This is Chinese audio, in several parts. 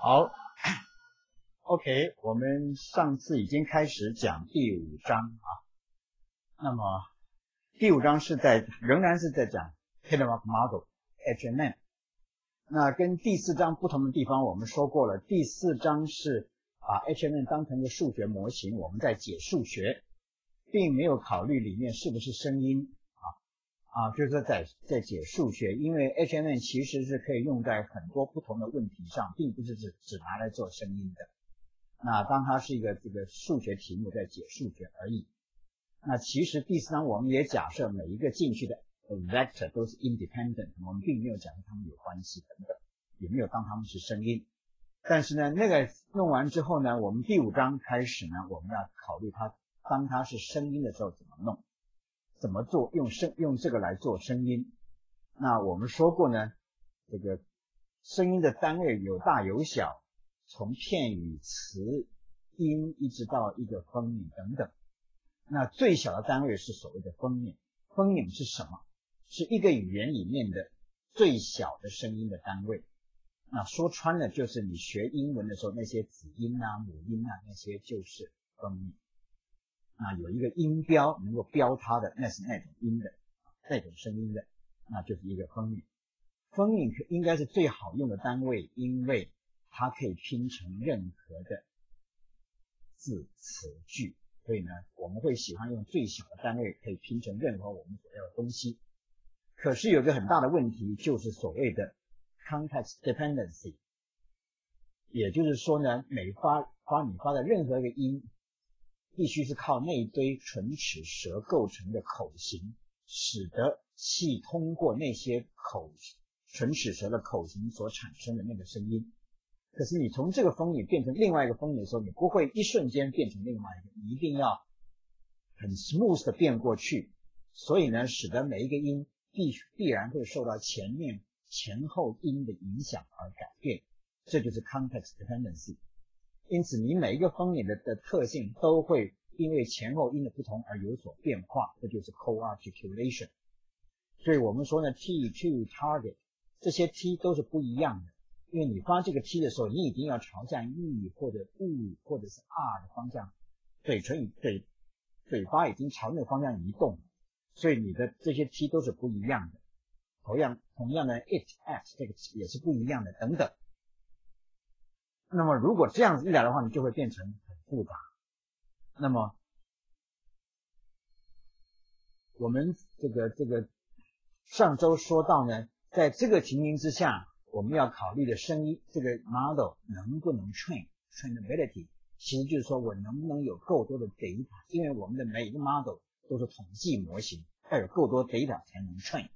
好，OK，我们上次已经开始讲第五章啊，那么第五章是在仍然是在讲 Tillamook Model HMM，那跟第四章不同的地方，我们说过了，第四章是把 HMM 当成一个数学模型，我们在解数学，并没有考虑里面是不是声音。啊，就是在在解数学，因为 HMM 其实是可以用在很多不同的问题上，并不是只只拿来做声音的。那当它是一个这个数学题目在解数学而已。那其实第四章我们也假设每一个进去的 vector 都是 independent，我们并没有假设它们有关系等等，也没有当它们是声音。但是呢，那个弄完之后呢，我们第五章开始呢，我们要考虑它当它是声音的时候怎么弄。怎么做？用声用这个来做声音。那我们说过呢，这个声音的单位有大有小，从片语、词、音一直到一个分音等等。那最小的单位是所谓的分音。分音是什么？是一个语言里面的最小的声音的单位。那说穿了，就是你学英文的时候那些子音啊、母音啊那些就是分音。啊，有一个音标能够标它的，那是那种音的，那种声音的，那就是一个分音。分音应该是最好用的单位，因为它可以拼成任何的字词句，所以呢，我们会喜欢用最小的单位，可以拼成任何我们所要的东西。可是有个很大的问题，就是所谓的 context dependency，也就是说呢，每发发你发的任何一个音。必须是靠那一堆唇齿舌构成的口型，使得气通过那些口唇齿舌的口型所产生的那个声音。可是你从这个风音变成另外一个风音的时候，你不会一瞬间变成另外一个，一定要很 smooth 的变过去。所以呢，使得每一个音必必然会受到前面前后音的影响而改变。这就是 context dependency。因此，你每一个风音的的特性都会因为前后音的不同而有所变化，这就是 co-articulation。所以我们说呢，t to target 这些 t 都是不一样的，因为你发这个 t 的时候，你已经要朝向 e 或者 u 或者是 r 的方向，嘴唇嘴嘴巴已经朝那个方向移动，所以你的这些 t 都是不一样的。同样同样的 it at 这个也是不一样的，等等。那么如果这样子一来的话，你就会变成很复杂。那么我们这个这个上周说到呢，在这个情形之下，我们要考虑的声音这个 model 能不能 train trainability，其实就是说我能不能有够多的 data，因为我们的每一个 model 都是统计模型，要有够多 data 才能 train。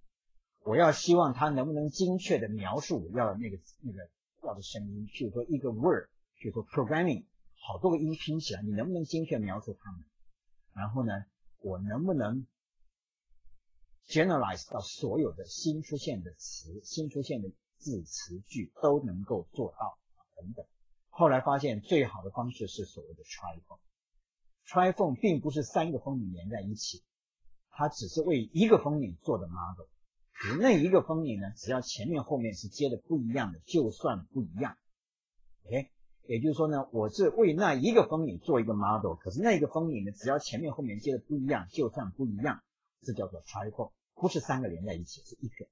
我要希望它能不能精确的描述要的那个那个。要的声音，譬如说一个 word，譬如说 programming，好多个音拼起来，你能不能精确描述它们？然后呢，我能不能 generalize 到所有的新出现的词、新出现的字词句都能够做到等等。后来发现最好的方式是所谓的 triphone，triphone 并不是三个风音连在一起，它只是为一个风音做的 model。那一个风音呢？只要前面后面是接的不一样的，就算不一样。OK，也就是说呢，我是为那一个风音做一个 model，可是那一个风音呢，只要前面后面接的不一样，就算不一样，这叫做 triphone，不是三个连在一起，是一个。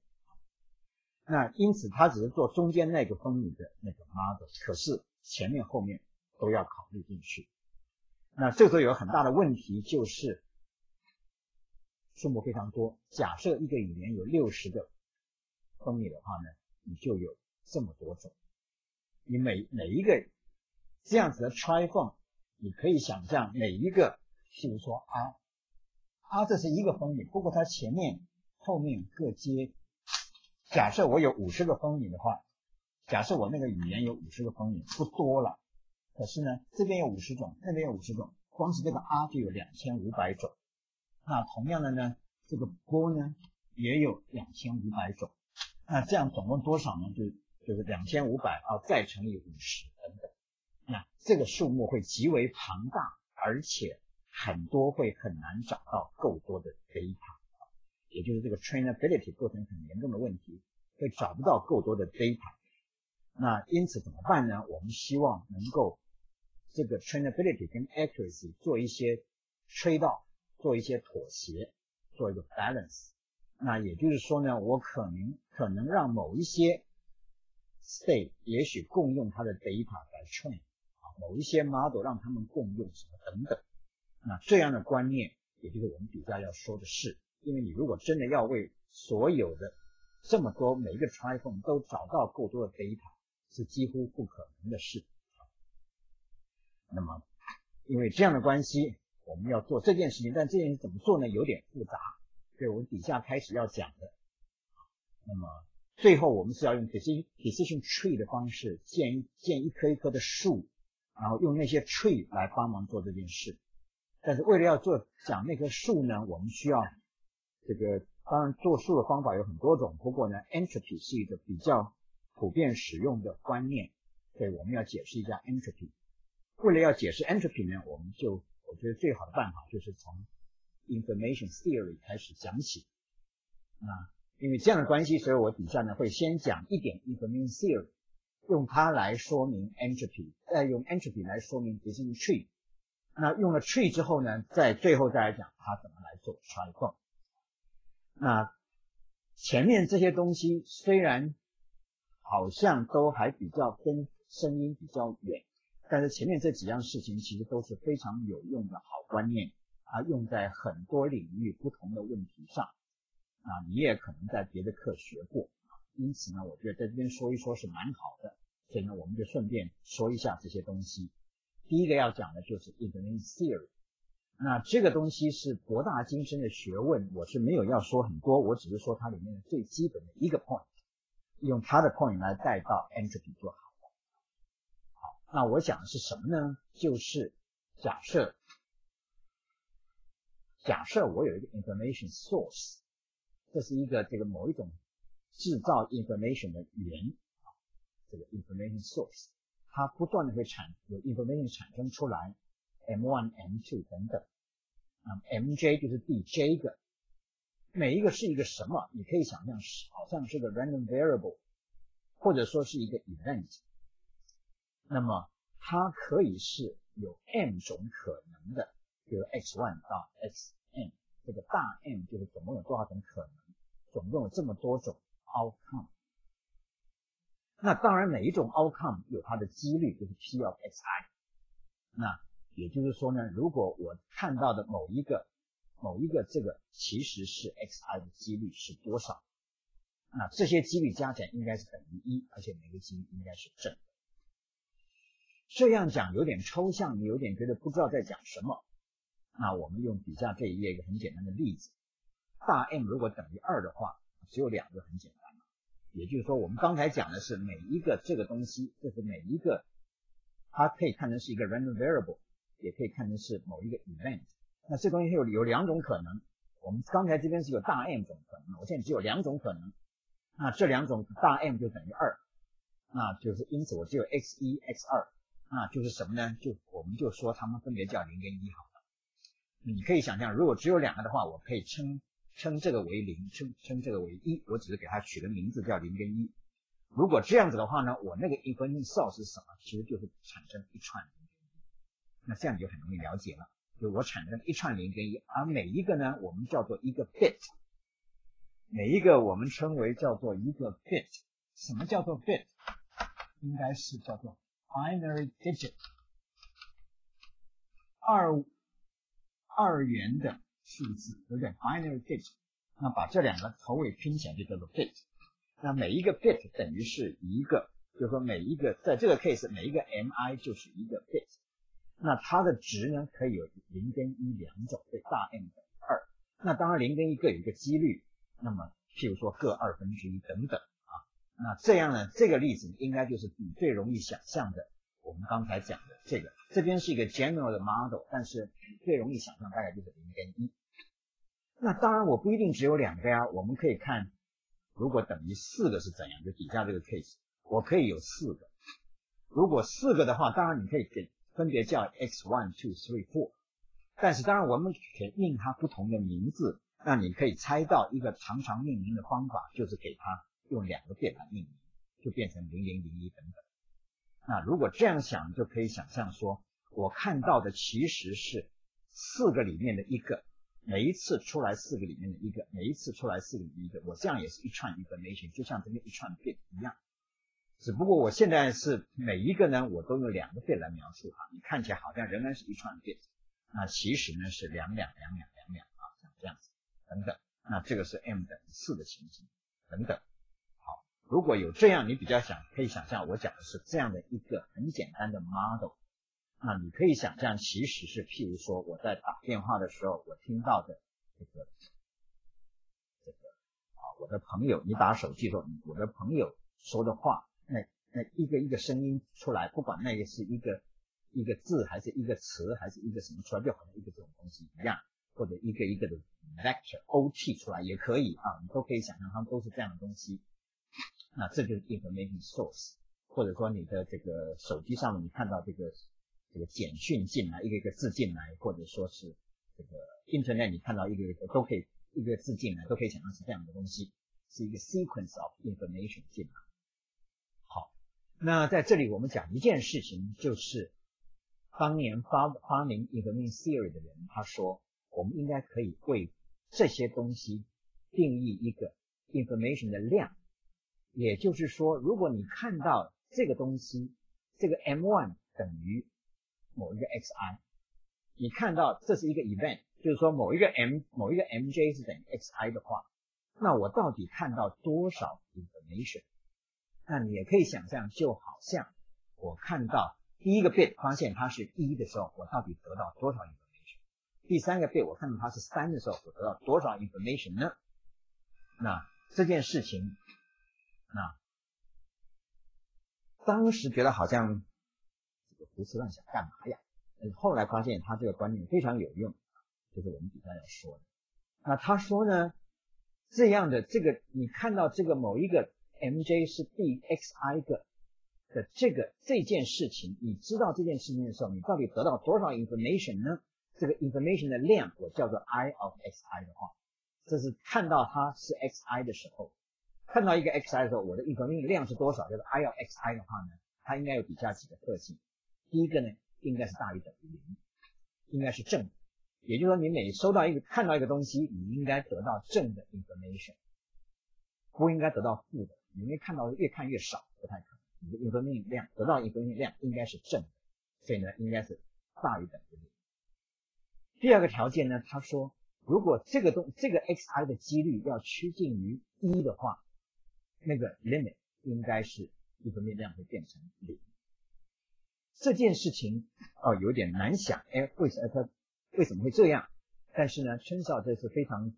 那因此它只是做中间那个风音的那个 model，可是前面后面都要考虑进去。那这时候有很大的问题就是。数目非常多。假设一个语言有六十个风音的话呢，你就有这么多种。你每每一个这样子的 triphone，你可以想象每一个，譬如说啊啊，这是一个风音，不过它前面后面各接。假设我有五十个风音的话，假设我那个语言有五十个风音，不多了。可是呢，这边有五十种，那边有五十种，光是这个啊就有两千五百种。那同样的呢，这个波呢也有两千五百种，那这样总共多少呢？就就是两千五百啊，再乘以五十，那这个数目会极为庞大，而且很多会很难找到够多的 data，也就是这个 trainability 构成很严重的问题，会找不到够多的 data。那因此怎么办呢？我们希望能够这个 trainability 跟 accuracy 做一些 trade off，做一些妥协，做一个 balance。那也就是说呢，我可能可能让某一些 state 也许共用它的 data 来 train，某一些 model 让他们共用什么等等。那这样的观念，也就是我们底下要说的是，因为你如果真的要为所有的这么多每一个 t r i p h o n e 都找到够多的 data，是几乎不可能的事。那么，因为这样的关系，我们要做这件事情，但这件事怎么做呢？有点复杂，所以我们底下开始要讲的。那么最后我们是要用 decision decision tree 的方式建建一棵一棵的树，然后用那些 tree 来帮忙做这件事。但是为了要做讲那棵树呢，我们需要这个。当然，做树的方法有很多种，不过呢，entropy 是一个比较普遍使用的观念，所以我们要解释一下 entropy。为了要解释 entropy 呢，我们就我觉得最好的办法就是从 information theory 开始讲起。啊因为这样的关系，所以我底下呢会先讲一点 information theory，用它来说明 entropy，再用 entropy 来说明 decision tree。那用了 tree 之后呢，在最后再来讲它怎么来做 transform。那前面这些东西虽然好像都还比较跟声音比较远，但是前面这几样事情其实都是非常有用的好观念啊，用在很多领域不同的问题上啊，你也可能在别的课学过因此呢，我觉得在这边说一说是蛮好的，所以呢，我们就顺便说一下这些东西。第一个要讲的就是 information theory。那这个东西是博大精深的学问，我是没有要说很多，我只是说它里面的最基本的一个 point，用它的 point 来带到 entropy 就好了。好，那我讲的是什么呢？就是假设，假设我有一个 information source，这是一个这个某一种制造 information 的源啊，这个 information source，它不断的会产有 information 产生出来，m1、m2 等等。那么 mj 就是第 j 个，每一个是一个什么？你可以想象是好像是个 random variable，或者说是一个 event。那么它可以是有 m 种可能的，比如 x1 到 xn，这个大 M 就是总共有多少种可能？总共有这么多种 outcome。那当然每一种 outcome 有它的几率，就是 p of xi。那也就是说呢，如果我看到的某一个某一个这个其实是 xi 的几率是多少？那这些几率加起来应该是等于一，而且每个几率应该是正的。这样讲有点抽象，你有点觉得不知道在讲什么。那我们用底下这一页一个很简单的例子：大 M 如果等于二的话，只有两个很简单。也就是说，我们刚才讲的是每一个这个东西，就是每一个它可以看成是一个 random variable。也可以看成是某一个 event，那这东西有有两种可能。我们刚才这边是有大 M 种可能，我现在只有两种可能。那这两种大 M 就等于二，那就是因此我只有 x 一 x 二，那就是什么呢？就我们就说它们分别叫零跟一好了。你可以想象，如果只有两个的话，我可以称称这个为零，称称这个为一，我只是给它取个名字叫零跟一。如果这样子的话呢，我那个 inference 是什么？其实就是产生一串零。那这样你就很容易了解了，就我产生一串零跟一，而每一个呢，我们叫做一个 bit，每一个我们称为叫做一个 bit。什么叫做 bit？应该是叫做 binary digit，二二元的数字，对不对？binary digit。那把这两个头尾拼起来就叫做 bit。那每一个 bit 等于是一个，就是说每一个在这个 case 每一个 mi 就是一个 bit。那它的值呢，可以有零跟一两种，对，大 M 等于二。那当然零跟一各有一个几率，那么譬如说各二分之一等等啊。那这样呢，这个例子应该就是你最容易想象的，我们刚才讲的这个。这边是一个 general 的 model，但是最容易想象大概就是零跟一。那当然我不一定只有两个呀，我们可以看如果等于四个是怎样，就底下这个 case，我可以有四个。如果四个的话，当然你可以给。分别叫 x one two three four，但是当然我们可以命它不同的名字，那你可以猜到一个常常命名的方法就是给它用两个变来命名，就变成零零零一等等。那如果这样想，就可以想象说，我看到的其实是四个里面的一个，每一次出来四个里面的一个，每一次出来四个里面一个，我这样也是一串 information，就像这边一串变一样。只不过我现在是每一个呢，我都用两个变来描述哈，你看起来好像仍然是一串变那其实呢是两两两两两两啊，像这样子等等。那这个是 m 等于四的情形等等。好，如果有这样，你比较想可以想象，我讲的是这样的一个很简单的 model。那你可以想象，其实是譬如说我在打电话的时候，我听到的这个这个啊，我的朋友，你打手机的时候，我的朋友说的话。那那一个一个声音出来，不管那个是一个一个字，还是一个词，还是一个什么出来，就好像一个这种东西一样，或者一个一个的 vector OT 出来也可以啊，你都可以想象它们都是这样的东西。那这就是 information source，或者说你的这个手机上面你看到这个这个简讯进来，一个一个字进来，或者说是这个英寸内你看到一个一个都可以一个字进来，都可以想象是这样的东西，是一个 sequence of information 进来。好那在这里我们讲一件事情，就是当年发发明 information theory 的人，他说我们应该可以为这些东西定义一个 information 的量，也就是说，如果你看到这个东西，这个 m1 等于某一个 xi，你看到这是一个 event，就是说某一个 m 某一个 mj 是等于 xi 的话，那我到底看到多少 information？那你也可以想象，就好像我看到第一个 bit 发现它是一的时候，我到底得到多少 information？第三个 bit 我看到它是三的时候，我得到多少 information 呢？那这件事情，那当时觉得好像胡思乱想干嘛呀？后来发现他这个观念非常有用，就是我们底下要说的。那他说呢，这样的这个你看到这个某一个。mj 是第 xi 个的这个这件事情，你知道这件事情的时候，你到底得到多少 information 呢？这个 information 的量我叫做 i of xi 的话，这是看到它是 xi 的时候，看到一个 xi 的时候，我的 information 量是多少？就是 i of xi 的话呢，它应该有以下几个特性。第一个呢，应该是大于等于零，应该是正，也就是说你每收到一个看到一个东西，你应该得到正的 information，不应该得到负的。你没看到越看越少，不太可能。你的 information 量得到 information 量应该是正的，所以呢，应该是大于等于零。第二个条件呢，他说，如果这个东这个 xi 的几率要趋近于一的话，那个 limit 应该是 information 量会变成零。这件事情哦有点难想，哎，为什么他为什么会这样？但是呢，春少这是非常。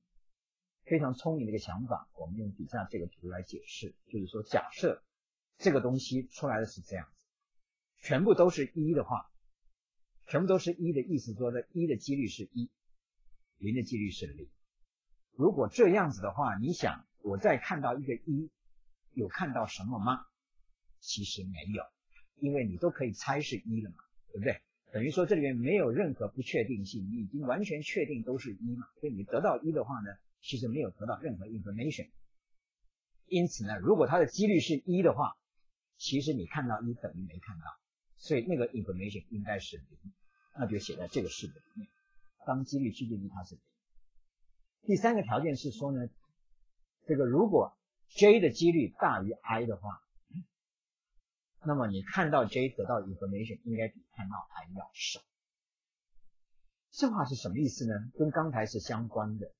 非常聪明的一个想法，我们用底下这个图来解释，就是说，假设这个东西出来的是这样子，全部都是一的话，全部都是一的意思，说的一的几率是一，零的几率是零。如果这样子的话，你想，我再看到一个一，有看到什么吗？其实没有，因为你都可以猜是一了嘛，对不对？等于说这里面没有任何不确定性，你已经完全确定都是一嘛，所以你得到一的话呢？其实没有得到任何 information，因此呢，如果它的几率是一的话，其实你看到一等于没看到，所以那个 information 应该是零，那就写在这个式子里面。当几率趋近于它是零。第三个条件是说呢，这个如果 j 的几率大于 i 的话，那么你看到 j 得到 information 应该比看到 i 要少。这话是什么意思呢？跟刚才是相关的。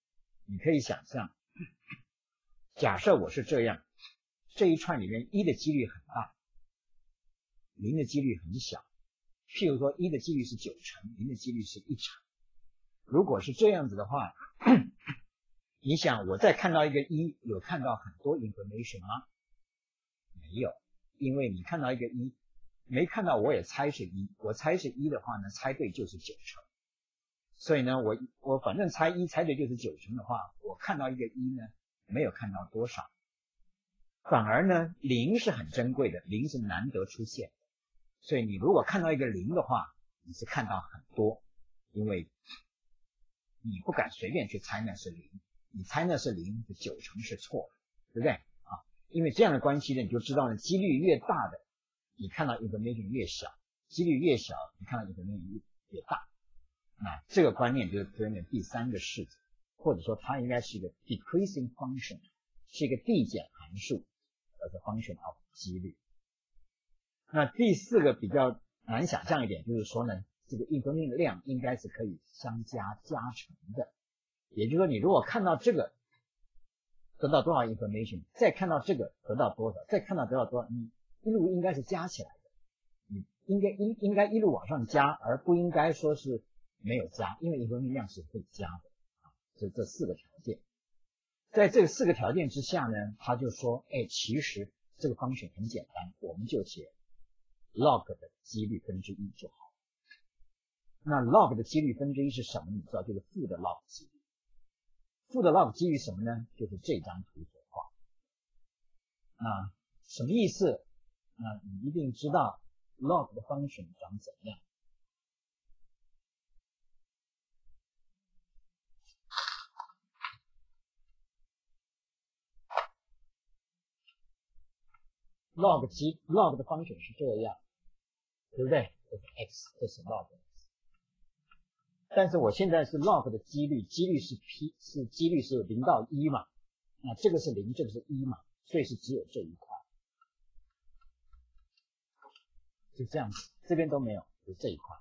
你可以想象，假设我是这样，这一串里面一的几率很大，零的几率很小。譬如说一的几率是九成，零的几率是一成。如果是这样子的话，你想我再看到一个一，有看到很多 information 吗？没有，因为你看到一个一，没看到我也猜是一，我猜是一的话呢，猜对就是九成。所以呢，我我反正猜一猜对就是九成的话，我看到一个一呢，没有看到多少，反而呢，零是很珍贵的，零是难得出现的，所以你如果看到一个零的话，你是看到很多，因为你不敢随便去猜那是零，你猜那是零，九成是错的，对不对？因为这样的关系呢，你就知道呢，几率越大的，你看到 information 越小；几率越小，你看到 information 越越大。那这个观念就是推论第三个式子，或者说它应该是一个 decreasing function，是一个递减函数，而是 function of 几率。那第四个比较难想象一点，就是说呢，这个 information 量应该是可以相加加成的，也就是说，你如果看到这个。得到多少 information，再看到这个得到多少，再看到得到多少，你一路应该是加起来的，你应该应应该一路往上加，而不应该说是没有加，因为 information 量是会加的啊，这这四个条件，在这四个条件之下呢，他就说，哎，其实这个方程很简单，我们就写 log 的几率分之一就好。那 log 的几率分之一是什么？你知道，就是负的 log 几。负的 log 基于什么呢？就是这张图所画。那什么意思？那你一定知道 log 的方程长怎样。log 基 log 的方程是这样，对不对？这是 x，这是 log。但是我现在是 log 的几率，几率是 p，是几率是零到一嘛？那这个是零，这个是一嘛？所以是只有这一块，就这样子，这边都没有，就这一块。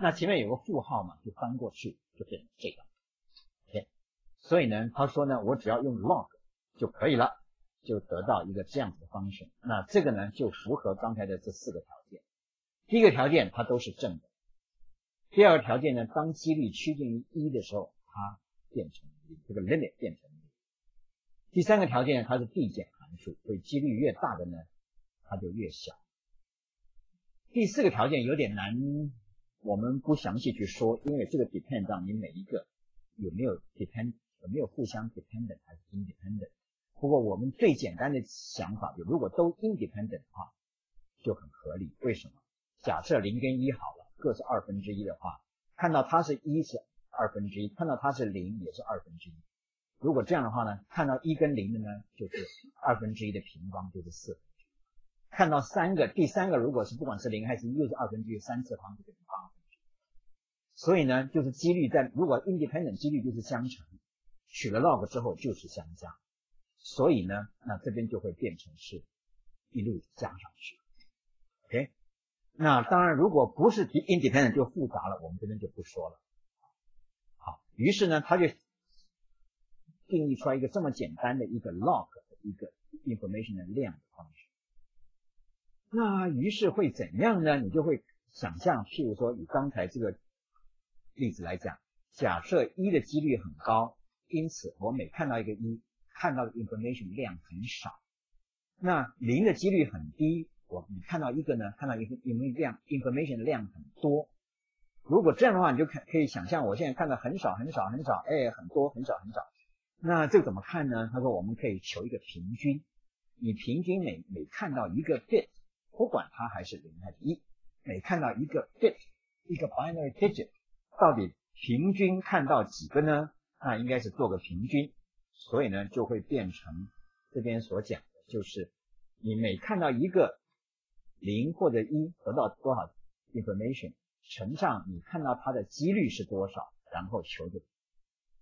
那前面有个负号嘛，就翻过去就变成这个。OK，所以呢，他说呢，我只要用 log 就可以了，就得到一个这样子的方程。那这个呢，就符合刚才的这四个条件。第一个条件它都是正的。第二个条件呢，当几率趋近于一的时候，它变成零，这个 limit 变成零。第三个条件它是递减函数，所以几率越大的呢，它就越小。第四个条件有点难，我们不详细去说，因为这个 depend on 你每一个有没有 depend 有没有互相 dependent 还是 independent。不过我们最简单的想法就如果都 independent 的话，就很合理。为什么？假设零跟一好了。各是二分之一的话，看到它是一是二分之一，看到它是零也是二分之一。如果这样的话呢，看到一跟零的呢，就是二分之一的平方就是四。看到三个，第三个如果是不管是零还是一，又是二分之一，三次方就变成八分之一。所以呢，就是几率在如果 independent 几率就是相乘，取了 log 之后就是相加。所以呢，那这边就会变成是一路加上去。OK。那当然，如果不是 independent 就复杂了，我们这边就不说了。好，于是呢，他就定义出来一个这么简单的一个 log 的一个 information 的量的方式。那于是会怎样呢？你就会想象，譬如说以刚才这个例子来讲，假设一的几率很高，因此我每看到一个一，看到的 information 量很少。那零的几率很低。我你看到一个呢，看到一个有没有量 information 的量很多。如果这样的话，你就可可以想象，我现在看到很少很少很少，哎，很多很少很少。那这个怎么看呢？他说我们可以求一个平均，你平均每每看到一个 bit，不管它还是零还是一，每看到一个 bit，一个 binary digit，到底平均看到几个呢？那应该是做个平均，所以呢就会变成这边所讲的，就是你每看到一个。零或者一得到多少 information 乘上你看到它的几率是多少，然后求个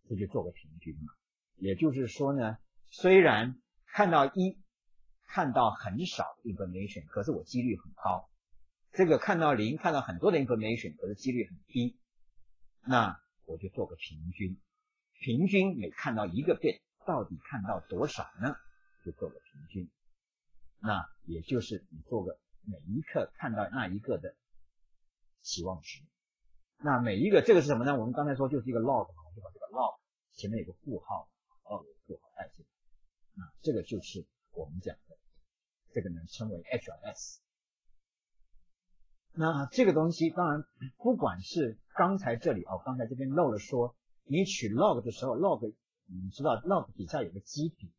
这就做个平均嘛。也就是说呢，虽然看到一看到很少 information，可是我几率很高；这个看到零看到很多的 information，可是几率很低。那我就做个平均，平均每看到一个 bit，到底看到多少呢？就做个平均。那也就是你做个。每一刻看到那一个的期望值，那每一个这个是什么呢？我们刚才说就是一个 log 嘛，我就把这个 log 前面有个负号，log 负号代进，那这个就是我们讲的，这个呢称为 HRS。那这个东西当然不管是刚才这里哦，刚才这边漏了说，你取 log 的时候，log 你知道 log 底下有个基底，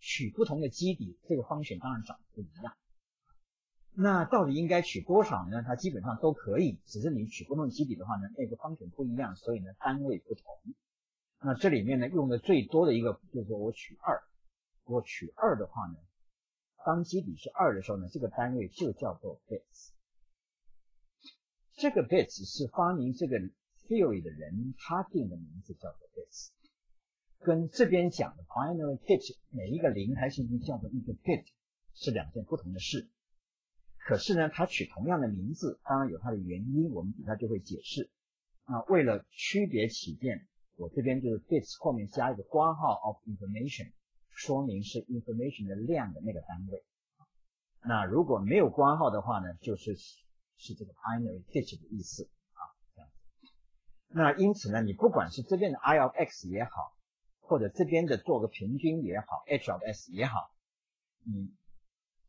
取不同的基底，这个方选当然长得不一样。那到底应该取多少呢？它基本上都可以，只是你取不同基底的话呢，那个方程不一样，所以呢单位不同。那这里面呢用的最多的一个就是说我取二，我取二的话呢，当基底是二的时候呢，这个单位就叫做 bits。这个 bits 是发明这个 theory 的人他定的名字叫做 bits，跟这边讲的 binary digit 每一个零还是一叫做一个 bit 是两件不同的事。可是呢，它取同样的名字，当然有它的原因，我们底下就会解释。那为了区别起见，我这边就是 bits 后面加一个括号 of information，说明是 information 的量的那个单位。那如果没有括号的话呢，就是是这个 binary digit 的意思啊，这样。那因此呢，你不管是这边的 i of x 也好，或者这边的做个平均也好，h of s 也好，你。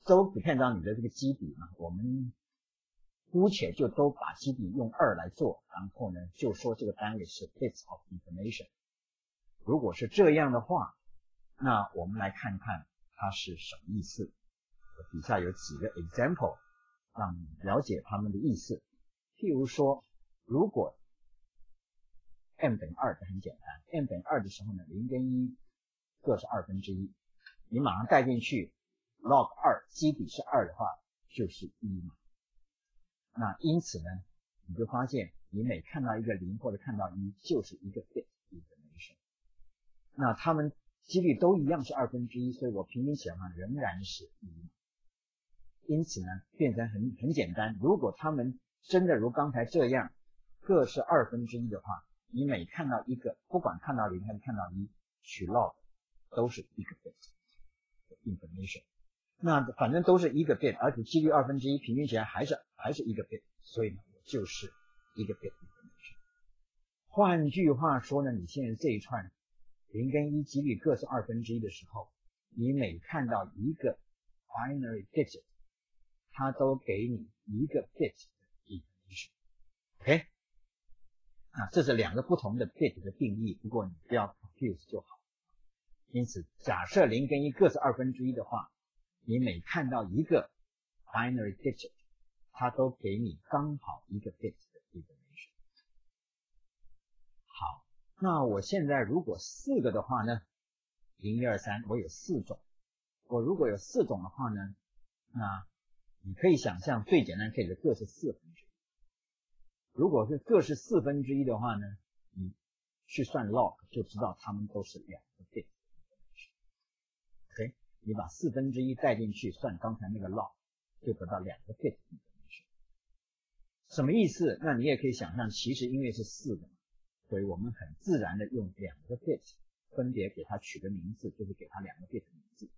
都 depend on 你的这个基底嘛，我们姑且就都把基底用二来做，然后呢就说这个单位是 bits of information。如果是这样的话，那我们来看看它是什么意思。底下有几个 example 让你了解它们的意思。譬如说，如果 m 等于二，这很简单，m 等于二的时候呢，零跟一各是二分之一，你马上带进去。Log 二基底是二的话，就是一嘛。那因此呢，你就发现你每看到一个零或者看到一，就是一个 bit information。那它们几率都一样是二分之一，所以我平均起来仍然是一。因此呢，变成很很简单。如果它们真的如刚才这样各是二分之一的话，你每看到一个，不管看到零还是看到一，取 log 都是一个 bit information。那反正都是一个 bit，而且几率二分之一，平均起来还是还是一个 bit，所以呢，我就是一个 bit information。换句话说呢，你现在这一串零跟一几率各是二分之一的时候，你每看到一个 binary digit，它都给你一个 bit information。OK，啊，这是两个不同的 bit 的定义，不过你不要 confuse 就好。因此，假设零跟一各是二分之一的话。你每看到一个 binary digit，它都给你刚好一个 bit 的 information。好，那我现在如果四个的话呢？零一二三，我有四种。我如果有四种的话呢？那你可以想象最简单可以的各是四分之一。如果是各是四分之一的话呢？你去算 log 就知道它们都是两个 bit。你把四分之一带进去算刚才那个 log，就得到两个 bit。什么意思？那你也可以想象，其实因为是四个嘛，所以我们很自然的用两个 bit 分别给它取个名字，就是给它两个 bit 名字，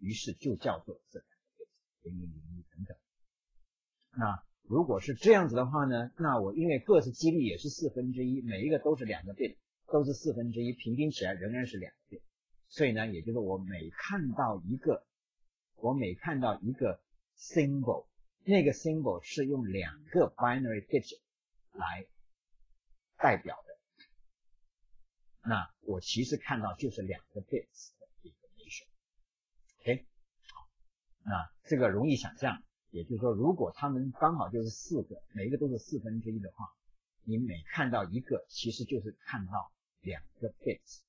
于是就叫做这两个 bit，零零零一等等。那如果是这样子的话呢？那我因为各自几率也是四分之一，每一个都是两个 bit，都是四分之一，平均起来仍然是两个 bit。所以呢，也就是我每看到一个，我每看到一个 symbol，那个 symbol 是用两个 binary digit 来代表的，那我其实看到就是两个 bits 的 information，OK，好，那这个容易想象，也就是说，如果它们刚好就是四个，每一个都是四分之一的话，你每看到一个，其实就是看到两个 bits。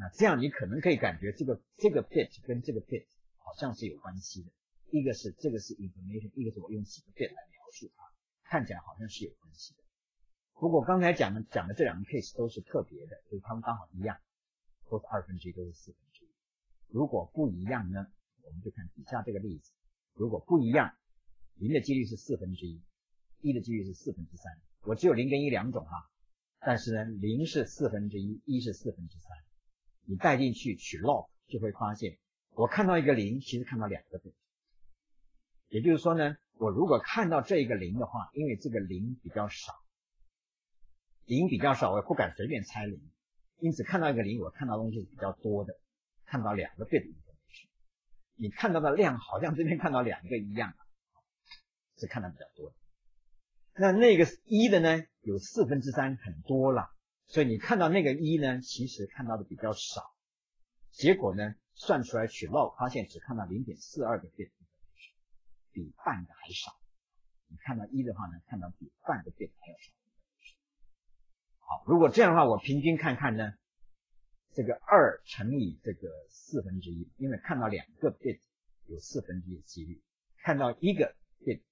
那这样你可能可以感觉这个这个 bit 跟这个 bit 好像是有关系的，一个是这个是 information，一个是我用几个 bit 来描述它，看起来好像是有关系的。不过刚才讲的讲的这两个 case 都是特别的，就是它们刚好一样，都是二分之一，都是四分之一。如果不一样呢，我们就看底下这个例子。如果不一样，零的几率是四分之一，一的几率是四分之三。我只有零跟一两种啊，但是呢，零是四分之一，一是四分之三。你带进去取 log 就会发现，我看到一个零，其实看到两个对。也就是说呢，我如果看到这一个零的话，因为这个零比较少，零比较少，我也不敢随便猜零，因此看到一个零，我看到东西比较多的，看到两个对的东西。你看到的量好像这边看到两个一样啊，是看的比较多的。那那个一的呢，有四分之三，很多了。所以你看到那个一呢，其实看到的比较少，结果呢算出来取 log 发现只看到零点四二个 bit，比半个还少。你看到一的话呢，看到比半个 bit 还要少。好，如果这样的话，我平均看看呢，这个二乘以这个四分之一，因为看到两个 bit 有四分之一的几率，看到一个 bit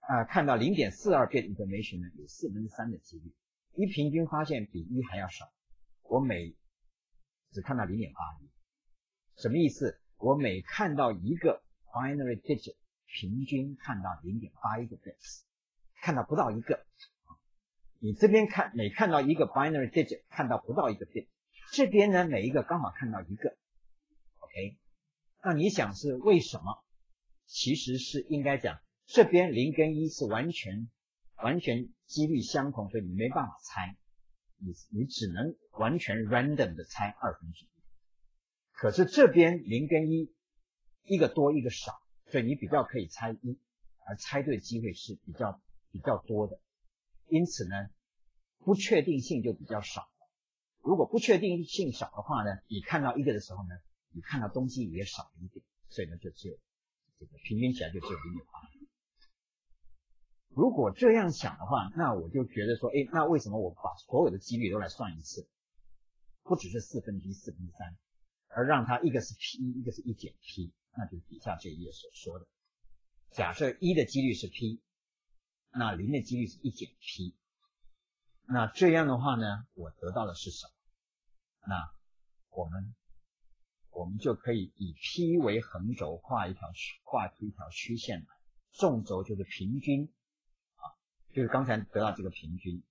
啊，看到零点四二 bit information 呢有四分之三的几率，一平均发现比一还要少。我每只看到零点八一，什么意思？我每看到一个 binary digit，平均看到零点八一个 bits，看到不到一个。你这边看每看到一个 binary digit，看到不到一个 bit，这边呢每一个刚好看到一个，OK？那你想是为什么？其实是应该讲这边零跟一是完全完全几率相同，所以你没办法猜，你你只能完全 random 的猜二分之一。可是这边零跟一一个多一个少，所以你比较可以猜一，而猜对机会是比较比较多的。因此呢，不确定性就比较少。如果不确定性少的话呢，你看到一个的时候呢，你看到东西也少一点，所以呢就只有这个平均起来就只有零点八。如果这样想的话，那我就觉得说，哎，那为什么我把所有的几率都来算一次，不只是四分之一、四分之三，而让它一个是 p，一个是一减 p，那就是底下这一页所说的，假设一的几率是 p。那零的几率是一减 p，那这样的话呢，我得到的是什么？那我们我们就可以以 p 为横轴画一条画出一条曲线来，纵轴就是平均，就是刚才得到这个平均，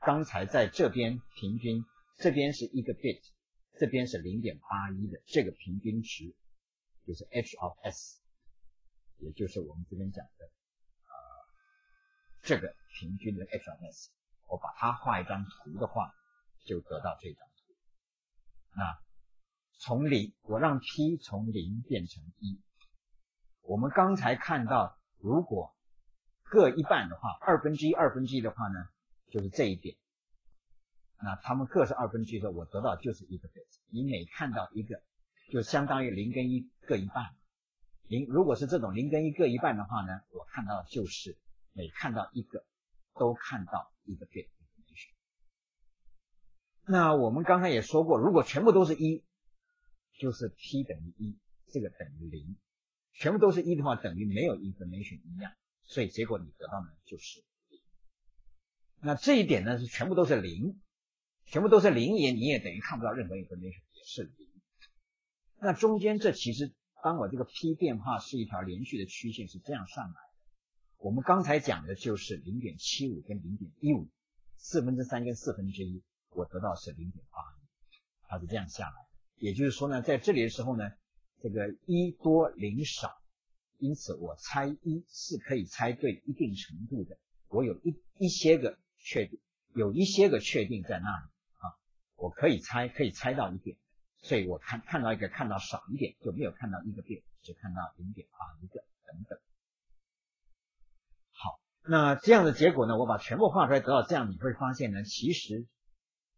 刚才在这边平均，这边是一个 bit，这边是零点八一的这个平均值，就是 h of s，也就是我们这边讲的。这个平均的 h of s，我把它画一张图的话，就得到这张图。那从零，我让 p 从零变成一。我们刚才看到，如果各一半的话，二分之一、二分之一的话呢，就是这一点。那它们各是二分之一的，我得到就是一个 bit。你每看到一个，就相当于零跟一各一半。零如果是这种零跟一各一半的话呢，我看到的就是。每看到一个，都看到一个 bit。那我们刚才也说过，如果全部都是一，就是 p 等于一，这个等于零。全部都是一的话，等于没有 information 一样。所以结果你得到呢就是零。那这一点呢是全部都是零，全部都是零也你也等于看不到任何 information 也是零。那中间这其实当我这个 p 变化是一条连续的曲线是这样上来的。我们刚才讲的就是零点七五跟零点一五，四分之三跟四分之一，我得到是零点八一，它是这样下来的。也就是说呢，在这里的时候呢，这个一多零少，因此我猜一是可以猜对一定程度的。我有一一些个确定，有一些个确定在那里啊，我可以猜，可以猜到一点。所以我看看到一个看到少一点，就没有看到一个变，只看到零点啊一个等等。好那这样的结果呢？我把全部画出来得到这样，你会发现呢，其实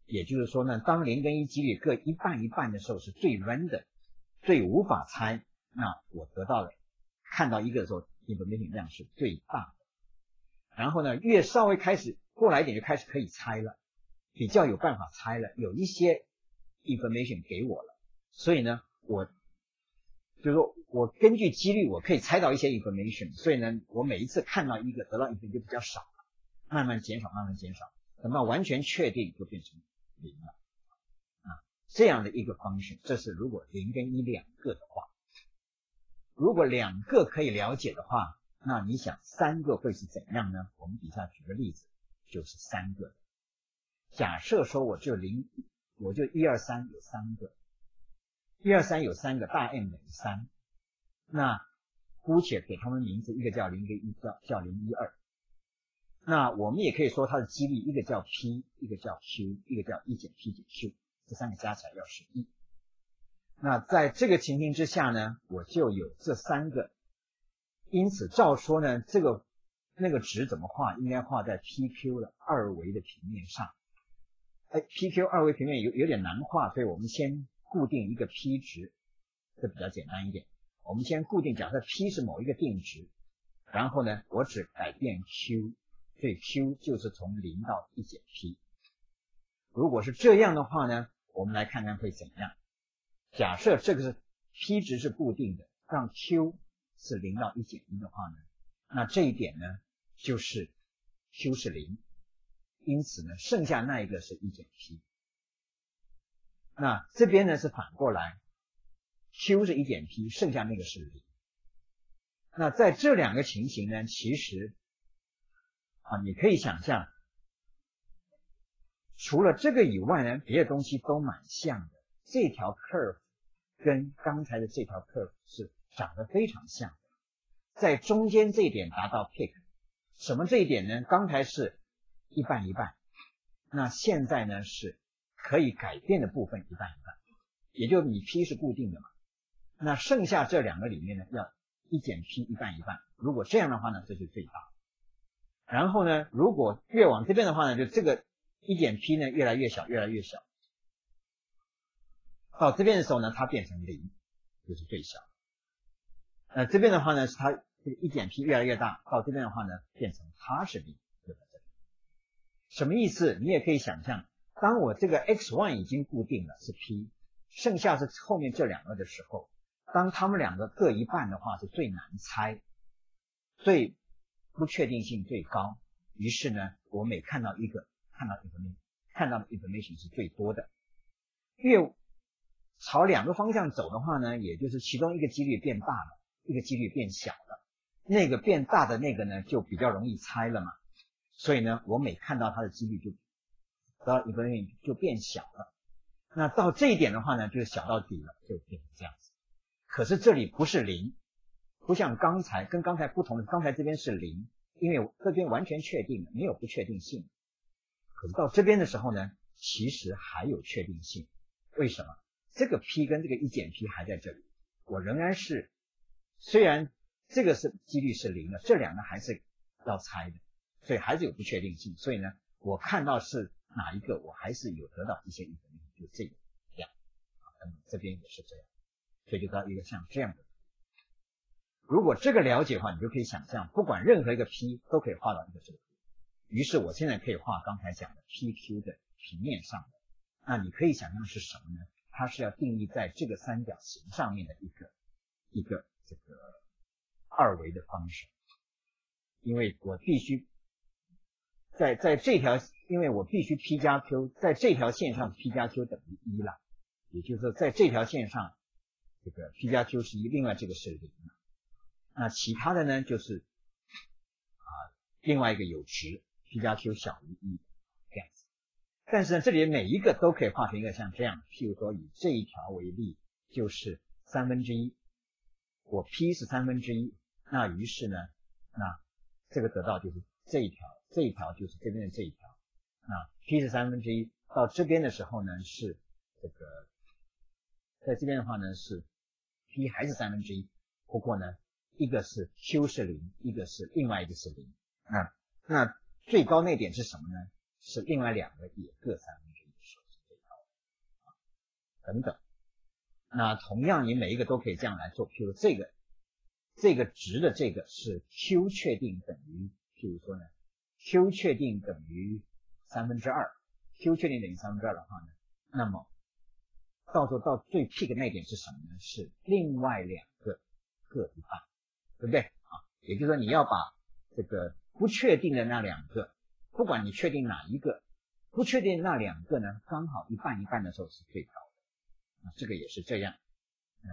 也就是说呢，当零跟一几率各一半一半的时候，是最 random、最无法猜。那我得到了看到一个的时候，information 量是最大的。然后呢，越稍微开始过来一点，就开始可以猜了，比较有办法猜了，有一些 information 给我了。所以呢，我。就是说我根据几率，我可以猜到一些 information，所以呢，我每一次看到一个得到一个就比较少了，慢慢减少，慢慢减少，等到完全确定就变成零了啊，这样的一个 function，这是如果零跟一两个的话，如果两个可以了解的话，那你想三个会是怎样呢？我们底下举个例子，就是三个，假设说我就零，我就一二三有三个。一二三有三个大 M 等于三，那姑且给他们名字，一个叫零，一个叫叫零一二。那我们也可以说它的几率，一个叫 P，一个叫 Q，一个叫一减 P 减 Q，这三个加起来要是一。那在这个情形之下呢，我就有这三个，因此照说呢，这个那个值怎么画？应该画在 PQ 的二维的平面上。哎，PQ 二维平面有有点难画，所以我们先。固定一个 p 值，这比较简单一点。我们先固定，假设 p 是某一个定值，然后呢，我只改变 q，所以 q 就是从零到一减 p。如果是这样的话呢，我们来看看会怎样。假设这个是 P 值是固定的，让 Q 是零到一减一的话呢，那这一点呢就是 Q 是零，因此呢剩下那一个是一减 P。那这边呢是反过来，Q 是一减 P，剩下那个是零。那在这两个情形呢，其实啊你可以想象，除了这个以外呢，别的东西都蛮像的。这条 curve 跟刚才的这条 curve 是长得非常像，在中间这一点达到 peak，什么这一点呢？刚才是一半一半，那现在呢是可以改变的部分一半一半，也就你 P 是固定的嘛，那剩下这两个里面呢要一减 P 一半一半，如果这样的话呢，这是最大。然后呢，如果越往这边的话呢，就这个一减 P 呢越来越小，越来越小。到这边的时候呢，它变成零，就是最小。那这边的话呢，是它这个一减 P 越来越大，到这边的话呢，变成它是零，就在这里。什么意思？你也可以想象，当我这个 x one 已经固定了是 P，剩下是后面这两个的时候，当它们两个各一半的话，是最难猜，最不确定性最高。于是呢，我每看到一个，看到 information，看到的 information 是最多的，越朝两个方向走的话呢，也就是其中一个几率变大了，一个几率变小了。那个变大的那个呢，就比较容易猜了嘛。所以呢，我每看到它的几率就到一个就变小了。那到这一点的话呢，就是小到底了，就变成这样子。可是这里不是零，不像刚才跟刚才不同的，刚才这边是零，因为这边完全确定了，没有不确定性。可是到这边的时候呢，其实还有确定性。为什么？这个 P 跟这个一减 P 还在这里，我仍然是，虽然这个是几率是零的，这两个还是要猜的，所以还是有不确定性。所以呢，我看到是哪一个，我还是有得到一些 information，就这个样啊，这边也是这样，所以就到一个像这样的。如果这个了解的话，你就可以想象，不管任何一个 P 都可以画到一个这个。于是我现在可以画刚才讲的 PQ 的平面上的，那你可以想象是什么呢？它是要定义在这个三角形上面的一个一个这个二维的方式，因为我必须在在这条，因为我必须 P 加 Q 在这条线上 P 加 Q 等于一了，也就是说在这条线上这个 P 加 Q 是一，另外这个是零了，那其他的呢就是啊另外一个有值 P 加 Q 小于一。但是呢，这里每一个都可以画成一个像这样，譬如说以这一条为例，就是三分之一，我 P 是三分之一，那于是呢，那这个得到就是这一条，这一条就是这边的这一条，那 P 是三分之一，到这边的时候呢是这个，在这边的话呢是 P 还是三分之一，不过呢一个是 Q 是零，一个是另外一个是零，啊那最高那点是什么呢？是另外两个也各三分之一是最高啊，等等。那同样你每一个都可以这样来做，譬如这个这个值的这个是 Q 确定等于，譬如说呢，Q 确定等于三分之二，Q 确定等于三分之二的话呢，那么到时候到最 peak 那点是什么呢？是另外两个各一半，对不对啊？也就是说你要把这个不确定的那两个。不管你确定哪一个，不确定那两个呢，刚好一半一半的时候是最高的，啊，这个也是这样，嗯，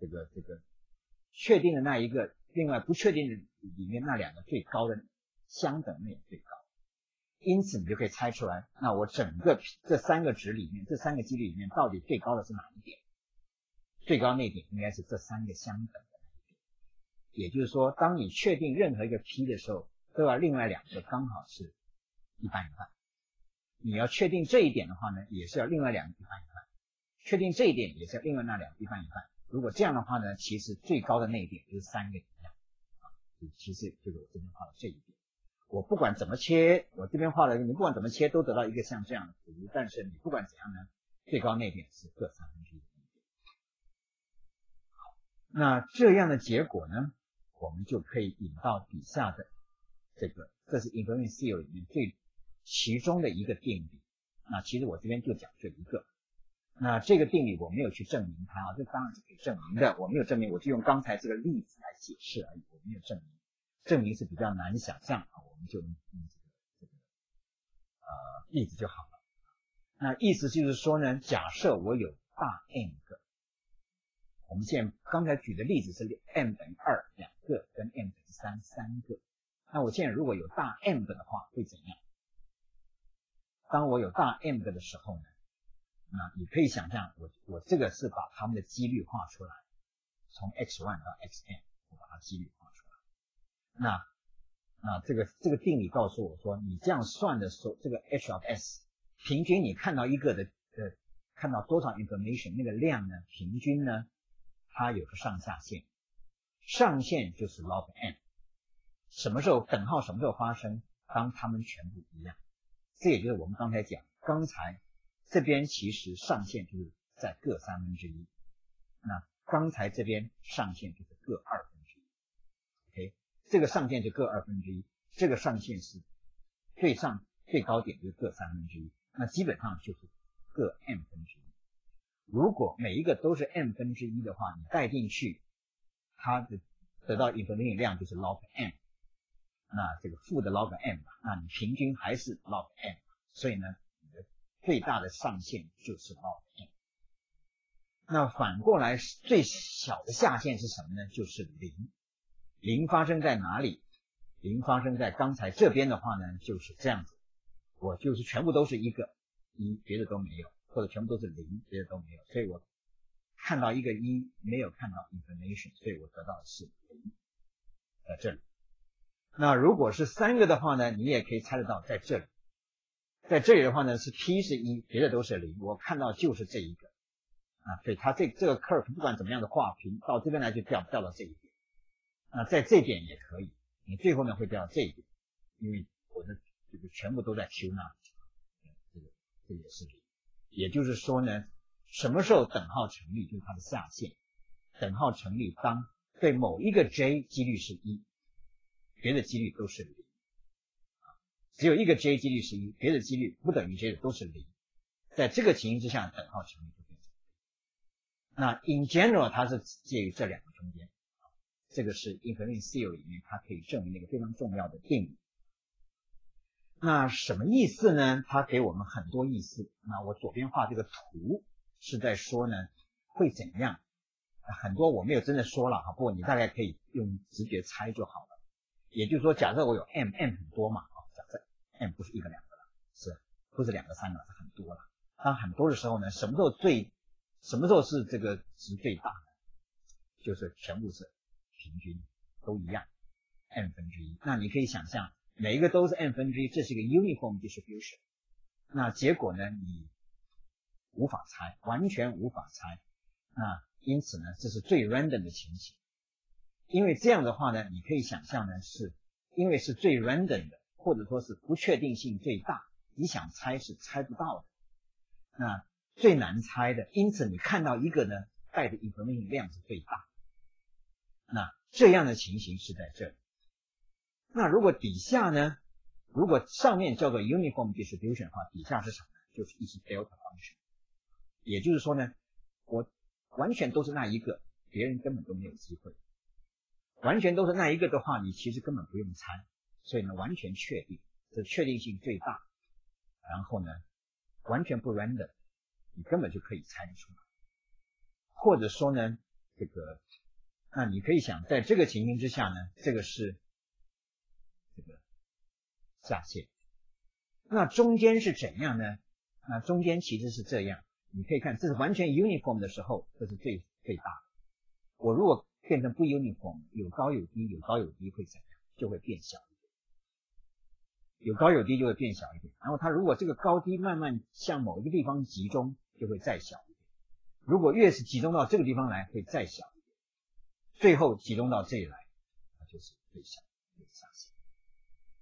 这个这个确定的那一个，另外不确定的里面那两个最高的相等那也最高，因此你就可以猜出来，那我整个这三个值里面，这三个几率里面到底最高的是哪一点？最高那点应该是这三个相等的那一点，也就是说，当你确定任何一个 P 的时候。对吧？另外两个刚好是一半一半。你要确定这一点的话呢，也是要另外两个一半一半。确定这一点也是要另外那两个一半一半。如果这样的话呢，其实最高的那一点就是三个一样啊。其实就是我这边画的这一点。我不管怎么切，我这边画的，你不管怎么切都得到一个像这样的图。但是你不管怎样呢，最高那点是各三分之一。好，那这样的结果呢，我们就可以引到底下的。这个这是 information theory 里面最其中的一个定理那其实我这边就讲这一个。那这个定理我没有去证明它啊，这当然是可以证明的。我没有证明，我就用刚才这个例子来解释而已，我没有证明。证明是比较难想象啊，我们就用这个这个呃例子就好了。那意思就是说呢，假设我有大 n 个，我们现在刚才举的例子是 m 等于二两个，跟 m 等于三三个。那我现在如果有大 m 个的话，会怎样？当我有大 m 个的时候呢，啊你可以想象，我我这个是把它们的几率画出来，从 X1 到 xn，我把它几率画出来。那那这个这个定理告诉我说，你这样算的时候，这个 h of s 平均你看到一个的呃看到多少 information 那个量呢？平均呢，它有个上下限，上限就是 log n。什么时候等号什么时候发生？当它们全部一样。这也就是我们刚才讲，刚才这边其实上限就是在各三分之一，那刚才这边上限就是各二分之一。OK，这个上限就各二分之一，这个上限是最上最高点就是各三分之一，那基本上就是各 m 分之一。如果每一个都是 m 分之一的话，你带进去，它的得到 information 量就是 log m。那这个负的 log m，那你平均还是 log m，所以呢，你的最大的上限就是 log m。那反过来，最小的下限是什么呢？就是零。零发生在哪里？零发生在刚才这边的话呢，就是这样子。我就是全部都是一个一，别的都没有，或者全部都是零，别的都没有。所以我看到一个一，没有看到 information，所以我得到的是零，在这里。那如果是三个的话呢，你也可以猜得到，在这里，在这里的话呢是 p 是一，别的都是零，我看到就是这一个。啊，所以它这这个 curve 不管怎么样的画平到这边来就掉掉到这一点啊，在这点也可以，你最后呢会掉到这一点，因为我的这个全部都在 Q 那，这个这也是零，也就是说呢，什么时候等号成立就是它的下限，等号成立当对某一个 j 几率是一。别的几率都是零，啊，只有一个 j 几率是一，别的几率不等于 j 的都是零，在这个情形之下，等号成立就变成。那 in general 它是介于这两个中间，啊，这个是 infinite seal 里面它可以证明的一个非常重要的定理。那什么意思呢？它给我们很多意思。那我左边画这个图是在说呢，会怎样？很多我没有真的说了哈，不过你大概可以用直觉猜就好了。也就是说，假设我有 m m 很多嘛，啊，假设 m 不是一个两个了，是不是两个三个是很多了？当很多的时候呢，什么时候最，什么时候是这个值最大？就是全部是平均都一样，m 分之一。那你可以想象，每一个都是 m 分之一，这是一个 uniform distribution。那结果呢，你无法猜，完全无法猜。那因此呢，这是最 random 的情形。因为这样的话呢，你可以想象呢，是因为是最 random 的，或者说是不确定性最大，你想猜是猜不到的。那最难猜的，因此你看到一个呢，带的 information 量是最大。那这样的情形是在这里。那如果底下呢，如果上面叫做 uniform distribution 的话，底下是什么呢？就是一些 delta function。也就是说呢，我完全都是那一个，别人根本都没有机会。完全都是那一个的话，你其实根本不用猜，所以呢，完全确定，这确定性最大。然后呢，完全不 random，你根本就可以猜得出来。或者说呢，这个，那你可以想，在这个情形之下呢，这个是这个下限。那中间是怎样呢？那中间其实是这样，你可以看，这是完全 uniform 的时候，这是最最大的。我如果变成不 uniform，有高有低，有高有低会怎样？就会变小。有高有低就会变小一点。然后它如果这个高低慢慢向某一个地方集中，就会再小一点。如果越是集中到这个地方来，会再小一点。最后集中到这里来，那就是最小、最下限。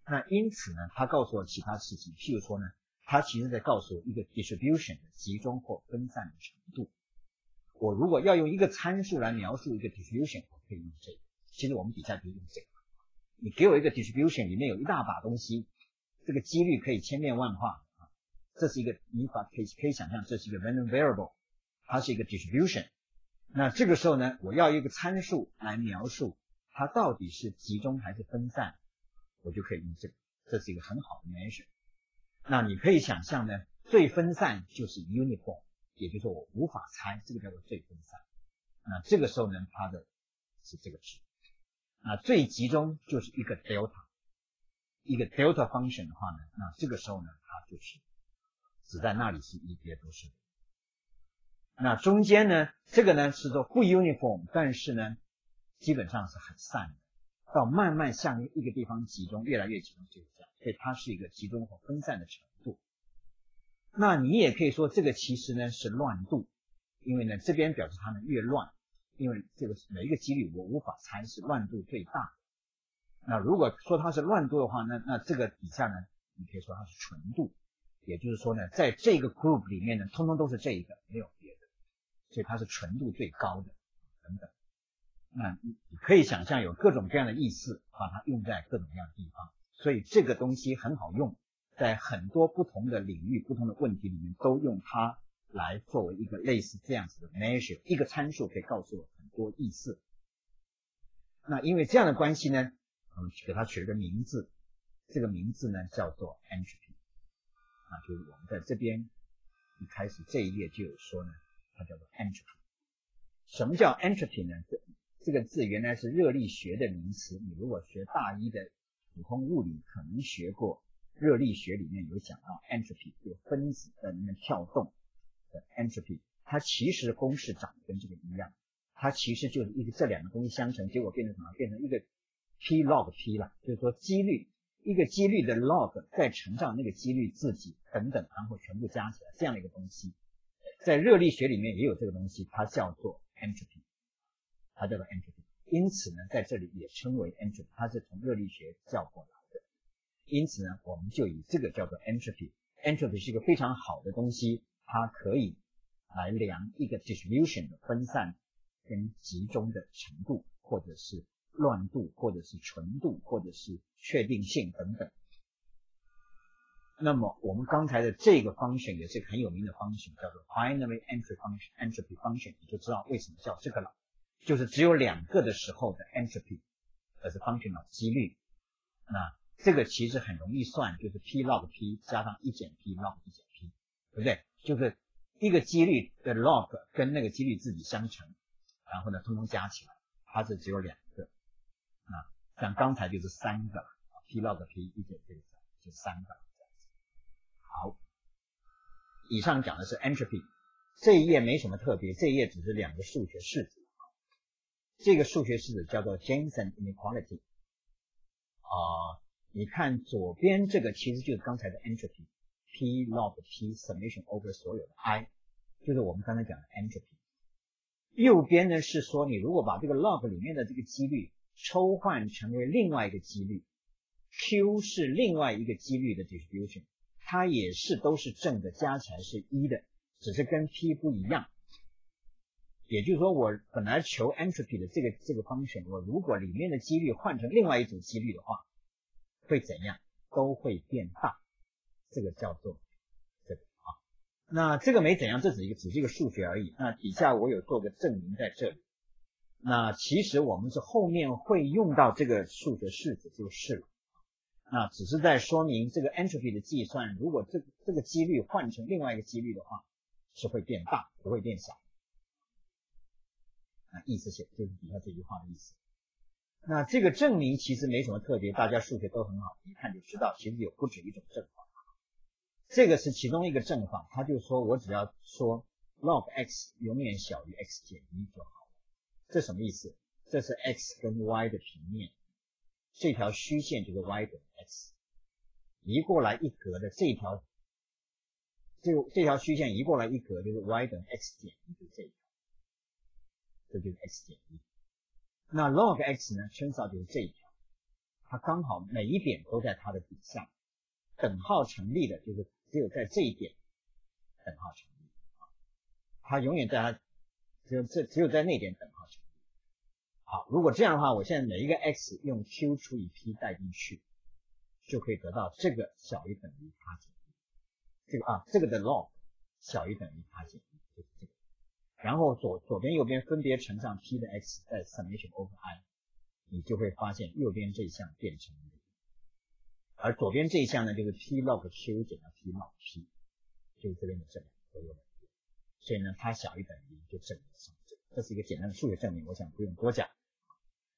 那因此呢，它告诉我其他事情，譬如说呢，它其实在告诉我一个 distribution 的集中或分散的程度。我如果要用一个参数来描述一个 distribution，我可以用这个。其实我们底下可以用这个。你给我一个 distribution，里面有一大把东西，这个几率可以千变万化啊。这是一个你把可以可以想象这是一个 random variable，它是一个 distribution。那这个时候呢，我要一个参数来描述它到底是集中还是分散，我就可以用这个，这是一个很好的 measure。那你可以想象呢，最分散就是 uniform，也就是说我无法猜，这个叫做最分散。那这个时候呢，它的是这个值。那最集中就是一个 delta，一个 delta function 的话呢，那这个时候呢，它就是只在那里是一，别都是。那中间呢，这个呢是说不 uniform，但是呢，基本上是很散的，到慢慢向一个地方集中，越来越集中就是这样，所以它是一个集中和分散的程度。那你也可以说这个其实呢是乱度，因为呢这边表示它们越乱。因为这个每一个几率我无法猜是乱度最大。那如果说它是乱度的话，那那这个底下呢，你可以说它是纯度，也就是说呢，在这个 group 里面呢，通通都是这一个，没有别的，所以它是纯度最高的等等。那你可以想象有各种各样的意思，把它用在各种各样的地方。所以这个东西很好用，在很多不同的领域、不同的问题里面都用它。来作为一个类似这样子的 measure，一个参数可以告诉我很多意思。那因为这样的关系呢，我们给它取了个名字，这个名字呢叫做 entropy。啊，就是我们在这边一开始这一页就有说呢，它叫做 entropy。什么叫 entropy 呢？这这个字原来是热力学的名词。你如果学大一的普通物理，可能学过热力学里面有讲到 entropy，就分子在里面跳动的。entropy，它其实公式长得跟这个一样，它其实就是一个这两个东西相乘，结果变成什么？变成一个 p log p 了，就是说几率一个几率的 log 再乘上那个几率自己等等，然后全部加起来这样的一个东西，在热力学里面也有这个东西，它叫做 entropy，它叫做 entropy，因此呢，在这里也称为 entropy，它是从热力学叫过来，因此呢，我们就以这个叫做 entropy，entropy 是一个非常好的东西。它可以来量一个 distribution 的分散跟集中的程度，或者是乱度，或者是纯度，或者是确定性等等。那么我们刚才的这个 function 也是很有名的 function，叫做 binary entropy function，entropy function，你就知道为什么叫这个了，就是只有两个的时候的 entropy，这是 function of 几率。那这个其实很容易算，就是 p log p 加上一减 p log 一减 p，对不对？就是一个几率的 log 跟那个几率自己相乘，然后呢，通通加起来，它是只有两个，啊，像刚才就是三个了，p log p 一减这个就三个这样子，好，以上讲的是 entropy，这一页没什么特别，这一页只是两个数学式子，这个数学式子叫做 Jensen inequality，啊，你看左边这个其实就是刚才的 entropy。p log p summation over 所有的 i，就是我们刚才讲的 entropy。右边呢是说，你如果把这个 log 里面的这个几率抽换成为另外一个几率，q 是另外一个几率的 distribution，它也是都是正的，加起来是一的，只是跟 p 不一样。也就是说，我本来求 entropy 的这个这个 function，我如果里面的几率换成另外一组几率的话，会怎样？都会变大。这个叫做这个啊，那这个没怎样，这只是一个只是一个数学而已。那底下我有做个证明在这里。那其实我们是后面会用到这个数学式子就是了。那只是在说明这个 entropy 的计算，如果这这个几率换成另外一个几率的话，是会变大，不会变小。那意思写就是底下这句话的意思。那这个证明其实没什么特别，大家数学都很好，一看就知道，其实有不止一种证法。这个是其中一个证法，他就说我只要说 log x 永远小于 x 减一就好了。这什么意思？这是 x 跟 y 的平面，这条虚线就是 y 等于 x，移过来一格的这条，这这条虚线移过来一格就是 y 等于 x 减一，就这一条，这就是 x 减一。那 log x 呢，圈上就是这一条，它刚好每一点都在它的底下，等号成立的就是。只有在这一点等号成立啊，它永远在它只有这只有在那点等号成立。好，如果这样的话，我现在每一个 x 用 q 除以 p 代进去，就可以得到这个小于等于它减一。这个啊，这个的 log 小于等于它减，然后左左边右边分别乘上 p 的 x 在 summation over i，你就会发现右边这一项变成零，而左边这一项呢就是 p log q 减掉 p log p，就是这边的这两个都有所以呢它小于等于零就证明上这，这是一个简单的数学证明，我想不用多讲。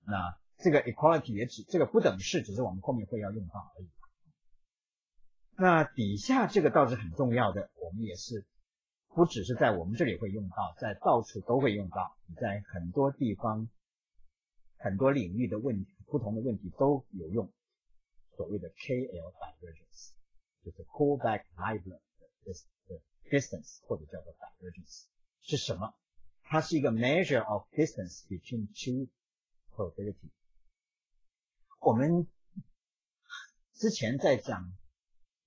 那这个 equality 也只这个不等式只是我们后面会要用到而已。那底下这个倒是很重要的，我们也是。不只是在我们这里会用到，在到处都会用到。在很多地方、很多领域的问题、不同的问题都有用。所谓的 KL divergence，就是 callback linear 的 distance，或者叫做 divergence 是什么？它是一个 measure of distance between two probability。我们之前在讲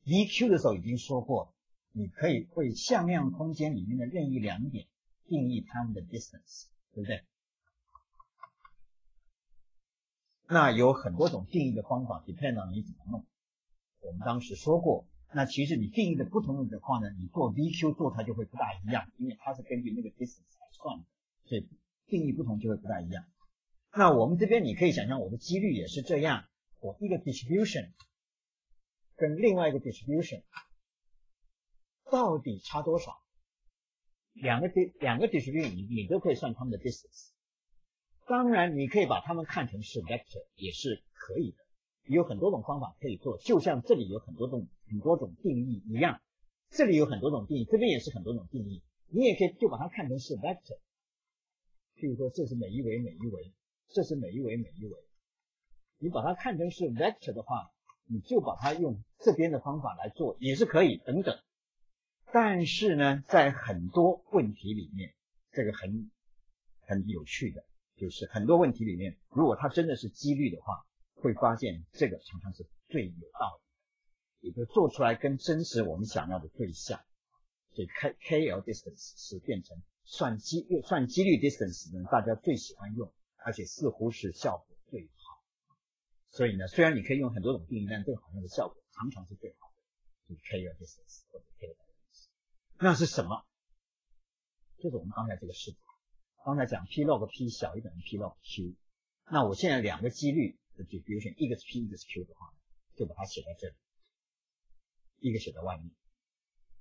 VQ 的时候已经说过。你可以为向量空间里面的任意两点定义它们的 distance，对不对？那有很多种定义的方法，depend on 你怎么弄。我们当时说过，那其实你定义的不同的话呢，你做 VQ 做它就会不大一样，因为它是根据那个 distance 来算的，所以定义不同就会不大一样。那我们这边你可以想象，我的几率也是这样，我一个 distribution 跟另外一个 distribution。到底差多少？两个 d 两个 distribution 你你都可以算它们的 distance。当然，你可以把它们看成是 vector 也是可以的。有很多种方法可以做，就像这里有很多种很多种定义一样，这里有很多种定义，这边也是很多种定义。你也可以就把它看成是 vector。譬如说，这是每一维每一维，这是每一维每一维。你把它看成是 vector 的话，你就把它用这边的方法来做也是可以，等等。但是呢，在很多问题里面，这个很很有趣的，就是很多问题里面，如果它真的是几率的话，会发现这个常常是最有道理的，也就做出来跟真实我们想要的对象。所以 K K L distance 是变成算几算几率 distance 呢，大家最喜欢用，而且似乎是效果最好。所以呢，虽然你可以用很多种定义，但最好用的效果常常是最好的，就是 K L distance 或者 K L。那是什么？就是我们刚才这个式子。刚才讲 p log p 小于等于 p log q。那我现在两个几率的 distribution，一个是 p，一个是 q 的话，就把它写在这里，一个写在外面。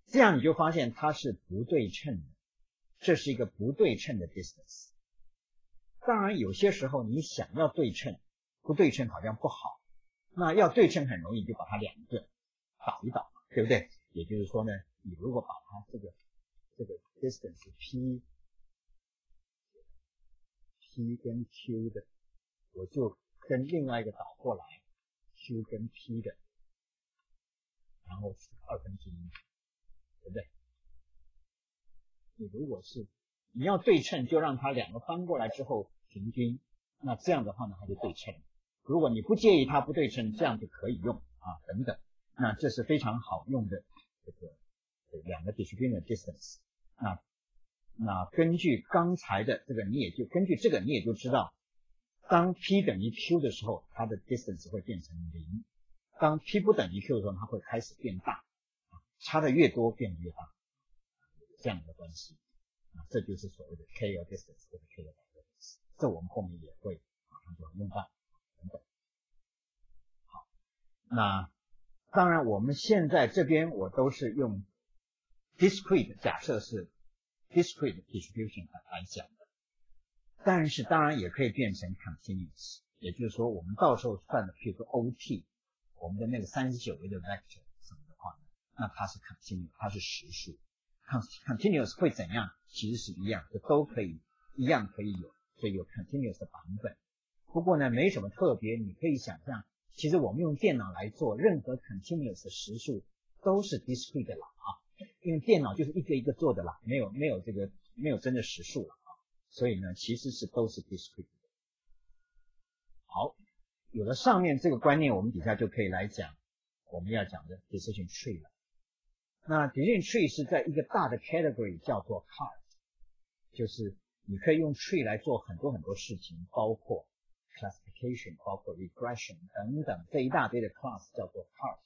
这样你就发现它是不对称的，这是一个不对称的 distance。当然，有些时候你想要对称，不对称好像不好。那要对称很容易，就把它两个倒一倒，对不对？也就是说呢。你如果把它这个这个 distance p p 跟 q 的，我就跟另外一个倒过来 q 跟 p 的，然后是二分之一，对不对？你如果是你要对称，就让它两个翻过来之后平均，那这样的话呢，它就对称。如果你不介意它不对称，这样就可以用啊，等等。那这是非常好用的这个。两个 distribution distance，那那根据刚才的这个，你也就根据这个，你也就知道，当 p 等于 q 的时候，它的 distance 会变成零；当 p 不等于 q 的时候，它会开始变大，差的越多变得越大，这样的关系，啊，这就是所谓的 k l distance 或者 k l distance，这我们后面也会马上就要用到，等等。好，那当然我们现在这边我都是用。Discrete 假设是 discrete distribution 来讲的，但是当然也可以变成 continuous，也就是说我们到时候算的，譬如说 OT，我们的那个三十九维的 vector 什么的话呢，那它是 continuous，它是实数。continuous 会怎样？其实是一样，这都可以一样可以有，所以有 continuous 的版本。不过呢，没什么特别，你可以想象，其实我们用电脑来做任何 continuous 的实数都是 discrete 了啊。因为电脑就是一个一个做的啦，没有没有这个没有真的实数了啊，所以呢其实是都是 discrete 的。好，有了上面这个观念，我们底下就可以来讲我们要讲的 decision tree 了。那 decision tree 是在一个大的 category 叫做 cart，就是你可以用 tree 来做很多很多事情，包括 classification，包括 regression 等等这一大堆的 class 叫做 cart。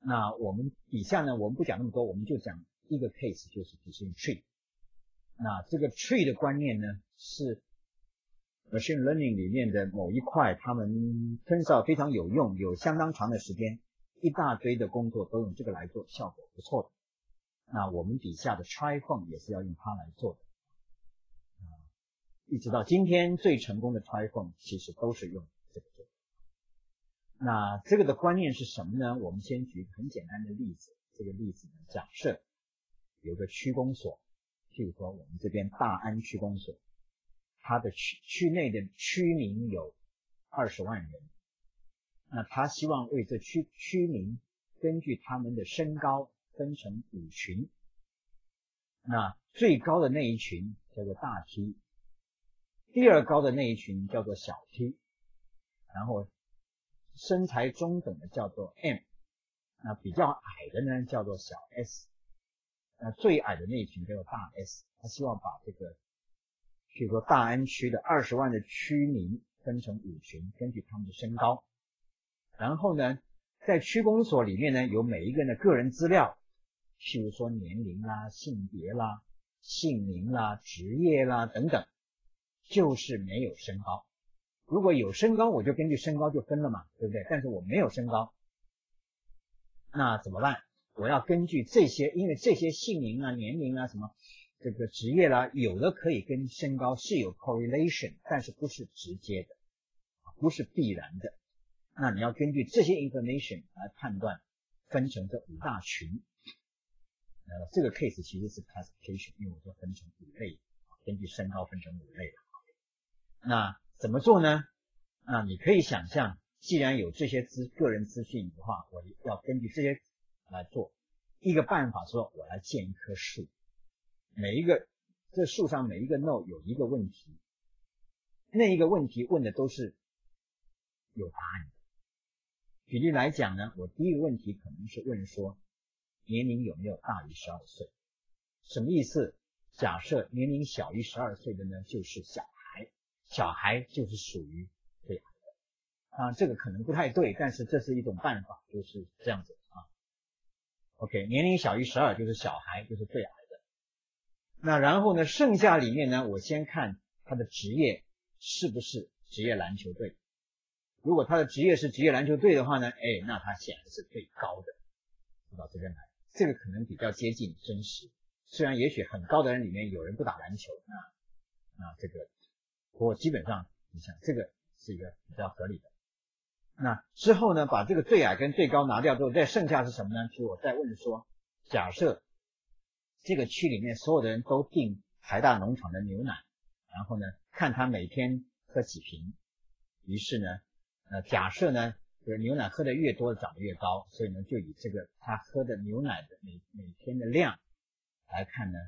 那我们底下呢，我们不讲那么多，我们就讲一个 case，就是 decision tree。那这个 tree 的观念呢，是 machine learning 里面的某一块，他们分少非常有用，有相当长的时间，一大堆的工作都用这个来做，效果不错的。那我们底下的 try phone 也是要用它来做的。一直到今天最成功的 try phone 其实都是用。那这个的观念是什么呢？我们先举很简单的例子。这个例子呢，假设有个区公所，譬如说我们这边大安区公所，它的区区内的区民有二十万人。那他希望为这区区民根据他们的身高分成五群。那最高的那一群叫做大梯，第二高的那一群叫做小梯，然后。身材中等的叫做 M，那比较矮的呢叫做小 s，那最矮的那一群叫做大 S。他希望把这个，譬如说大安区的二十万的区民分成五群，根据他们的身高，然后呢，在区公所里面呢有每一个人的个人资料，譬如说年龄啦、性别啦、姓名啦、职业啦等等，就是没有身高。如果有身高，我就根据身高就分了嘛，对不对？但是我没有身高，那怎么办？我要根据这些，因为这些姓名啊、年龄啊、什么这个职业啦，有的可以跟身高是有 correlation，但是不是直接的，不是必然的。那你要根据这些 information 来判断，分成这五大群。呃，这个 case 其实是 classification，因为我说分成五类，根据身高分成五类。那怎么做呢？啊，你可以想象，既然有这些资个人资讯的话，我要根据这些来做一个办法，说我来建一棵树，每一个这树上每一个 no 有一个问题，那一个问题问的都是有答案的。举例来讲呢，我第一个问题可能是问说年龄有没有大于十二岁？什么意思？假设年龄小于十二岁的呢，就是小。小孩就是属于最矮的啊，这个可能不太对，但是这是一种办法，就是这样子啊。OK，年龄小于十二就是小孩，就是最矮的。那然后呢，剩下里面呢，我先看他的职业是不是职业篮球队。如果他的职业是职业篮球队的话呢，哎，那他显然是最高的。到这边来，这个可能比较接近真实。虽然也许很高的人里面有人不打篮球，那那这个。我基本上，你想这个是一个比较合理的。那之后呢，把这个最矮跟最高拿掉之后，再剩下是什么呢？就我再问说，假设这个区里面所有的人都订台大农场的牛奶，然后呢，看他每天喝几瓶。于是呢，呃，假设呢，这个牛奶喝的越多，长得越高，所以呢，就以这个他喝的牛奶的每每天的量来看呢，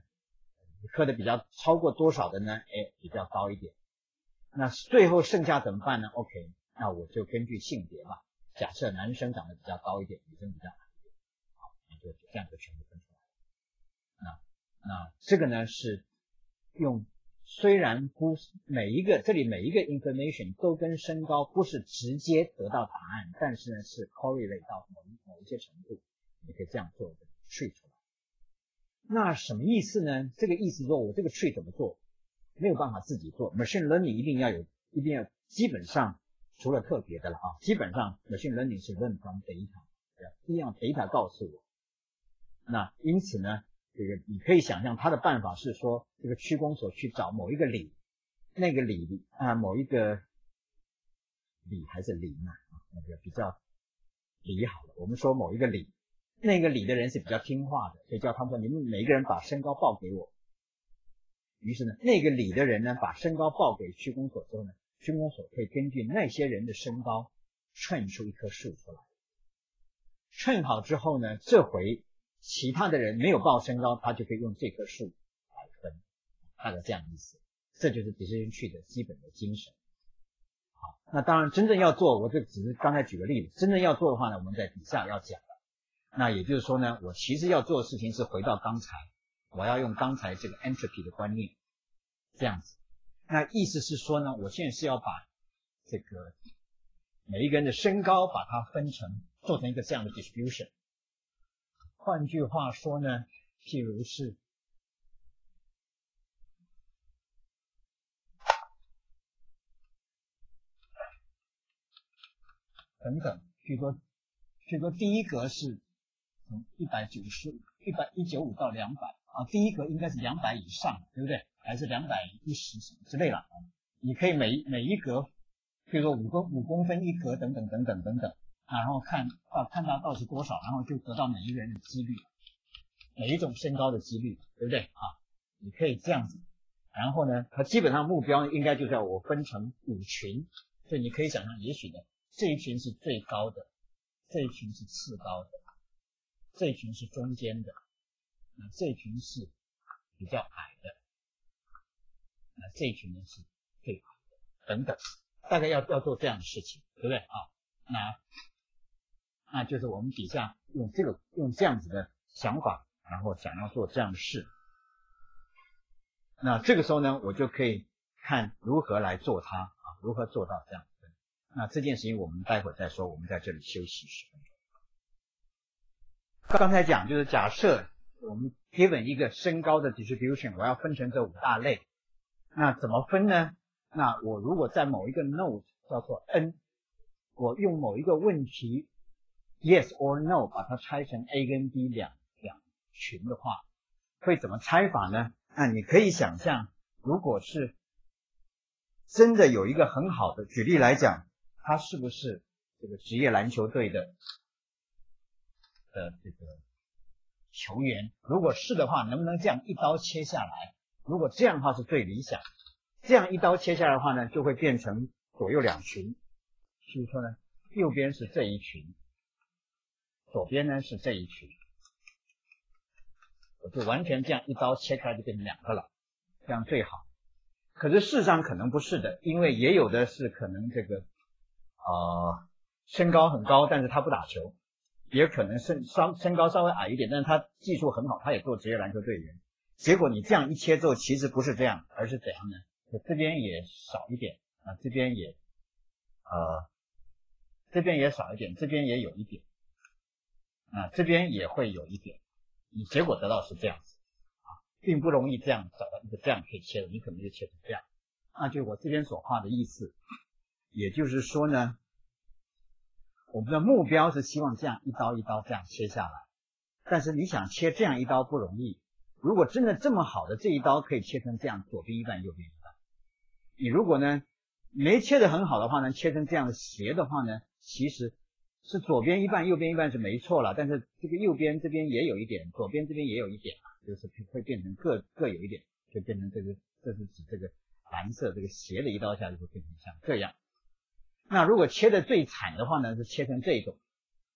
喝的比较超过多少的呢？哎，比较高一点。那最后剩下怎么办呢？OK，那我就根据性别吧。假设男生长得比较高一点，女生比较矮一点，好，那就这样就全部分出来了。那那这个呢是用，虽然不每一个这里每一个 information 都跟身高不是直接得到答案，但是呢是 correlate 到某一某一些程度，你可以这样做一个 tree 出来。那什么意思呢？这个意思说我这个 tree 怎么做？没有办法自己做，machine learning 一定要有，一定要基本上除了特别的了啊，基本上 machine learning 是 learn from data，一样 data 告诉我。那因此呢，这个你可以想象它的办法是说，这个区公所去找某一个里，那个里啊某一个里还是零啊，那个比较里好了。我们说某一个里，那个里的人是比较听话的，所以叫他们说，你们每个人把身高报给我。于是呢，那个里的人呢，把身高报给区公所之后呢，区公所可以根据那些人的身高，称出一棵树出来。称好之后呢，这回其他的人没有报身高，他就可以用这棵树来分，大概这样意思。这就是 decision tree 的基本的精神。好，那当然真正要做，我就只是刚才举个例子。真正要做的话呢，我们在底下要讲了。那也就是说呢，我其实要做的事情是回到刚才。我要用刚才这个 entropy 的观念，这样子，那意思是说呢，我现在是要把这个每一个人的身高把它分成，做成一个这样的 distribution，换句话说呢，譬如是等等，譬如说，譬如说第一格是从一百九十一百一九五到两百。啊，第一格应该是两百以上，对不对？还是两百一十什么之类了啊？你可以每每一格，比如说五公五公分一格等等等等等等啊，然后看啊看它到底是多少，然后就得到每一个人的几率，每一种身高的几率，对不对啊？你可以这样子，然后呢，它基本上目标应该就叫我分成五群，所以你可以想象，也许呢这一群是最高的，这一群是次高的，这一群是中间的，那这一群是比较矮的，那这一群呢是。最好的等等，大概要要做这样的事情，对不对啊？那那就是我们底下用这个用这样子的想法，然后想要做这样的事。那这个时候呢，我就可以看如何来做它啊，如何做到这样。那这件事情我们待会儿再说，我们在这里休息十分钟。刚才讲就是假设我们 given 一个身高的 distribution，我要分成这五大类，那怎么分呢？那我如果在某一个 node 叫做 n，我用某一个问题 yes or no 把它拆成 a 跟 b 两两群的话，会怎么拆法呢？那你可以想象，如果是真的有一个很好的举例来讲，他是不是这个职业篮球队的的这个球员？如果是的话，能不能这样一刀切下来？如果这样的话是最理想。这样一刀切下来的话呢，就会变成左右两群。譬如说呢，右边是这一群，左边呢是这一群，我就完全这样一刀切开就变成两个了，这样最好。可是事实上可能不是的，因为也有的是可能这个呃身高很高，但是他不打球；也可能身稍身高稍微矮一点，但是他技术很好，他也做职业篮球队员。结果你这样一切之后，其实不是这样，而是怎样呢？这边也少一点啊，这边也呃，这边也少一点，这边也有一点啊，这边也会有一点，你结果得到是这样子啊，并不容易这样找到一个这样可以切的，你可能就切成这样，那就我这边所画的意思，也就是说呢，我们的目标是希望这样一刀一刀这样切下来，但是你想切这样一刀不容易，如果真的这么好的这一刀可以切成这样，左边一半，右边一半。你如果呢没切的很好的话呢，切成这样的斜的话呢，其实是左边一半，右边一半是没错了。但是这个右边这边也有一点，左边这边也有一点啊，就是会变成各各有一点，就变成这个，这是指这个蓝色这个斜的一刀下就会变成像这样。那如果切的最惨的话呢，是切成这种，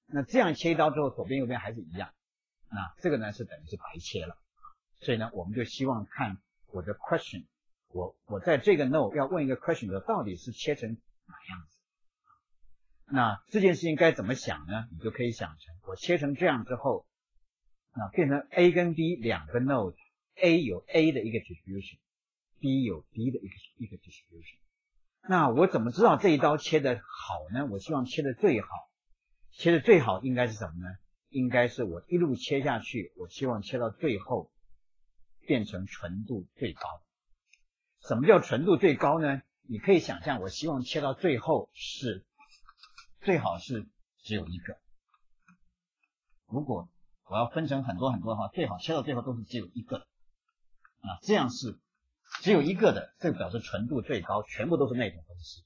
那这样切一刀之后，左边右边还是一样，那这个呢是等于是白切了。所以呢，我们就希望看我的 question。我我在这个 no 要问一个 question 的到底是切成哪样子？那这件事情该怎么想呢？你就可以想成我切成这样之后，那变成 A 跟 B 两个 node，A 有 A 的一个 distribution，B 有 B 的一个一个 distribution。那我怎么知道这一刀切的好呢？我希望切的最好，切的最好应该是什么呢？应该是我一路切下去，我希望切到最后变成纯度最高。什么叫纯度最高呢？你可以想象，我希望切到最后是最好是只有一个。如果我要分成很多很多的话，最好切到最后都是只有一个啊，这样是只有一个的，这表示纯度最高，全部都是那种东西。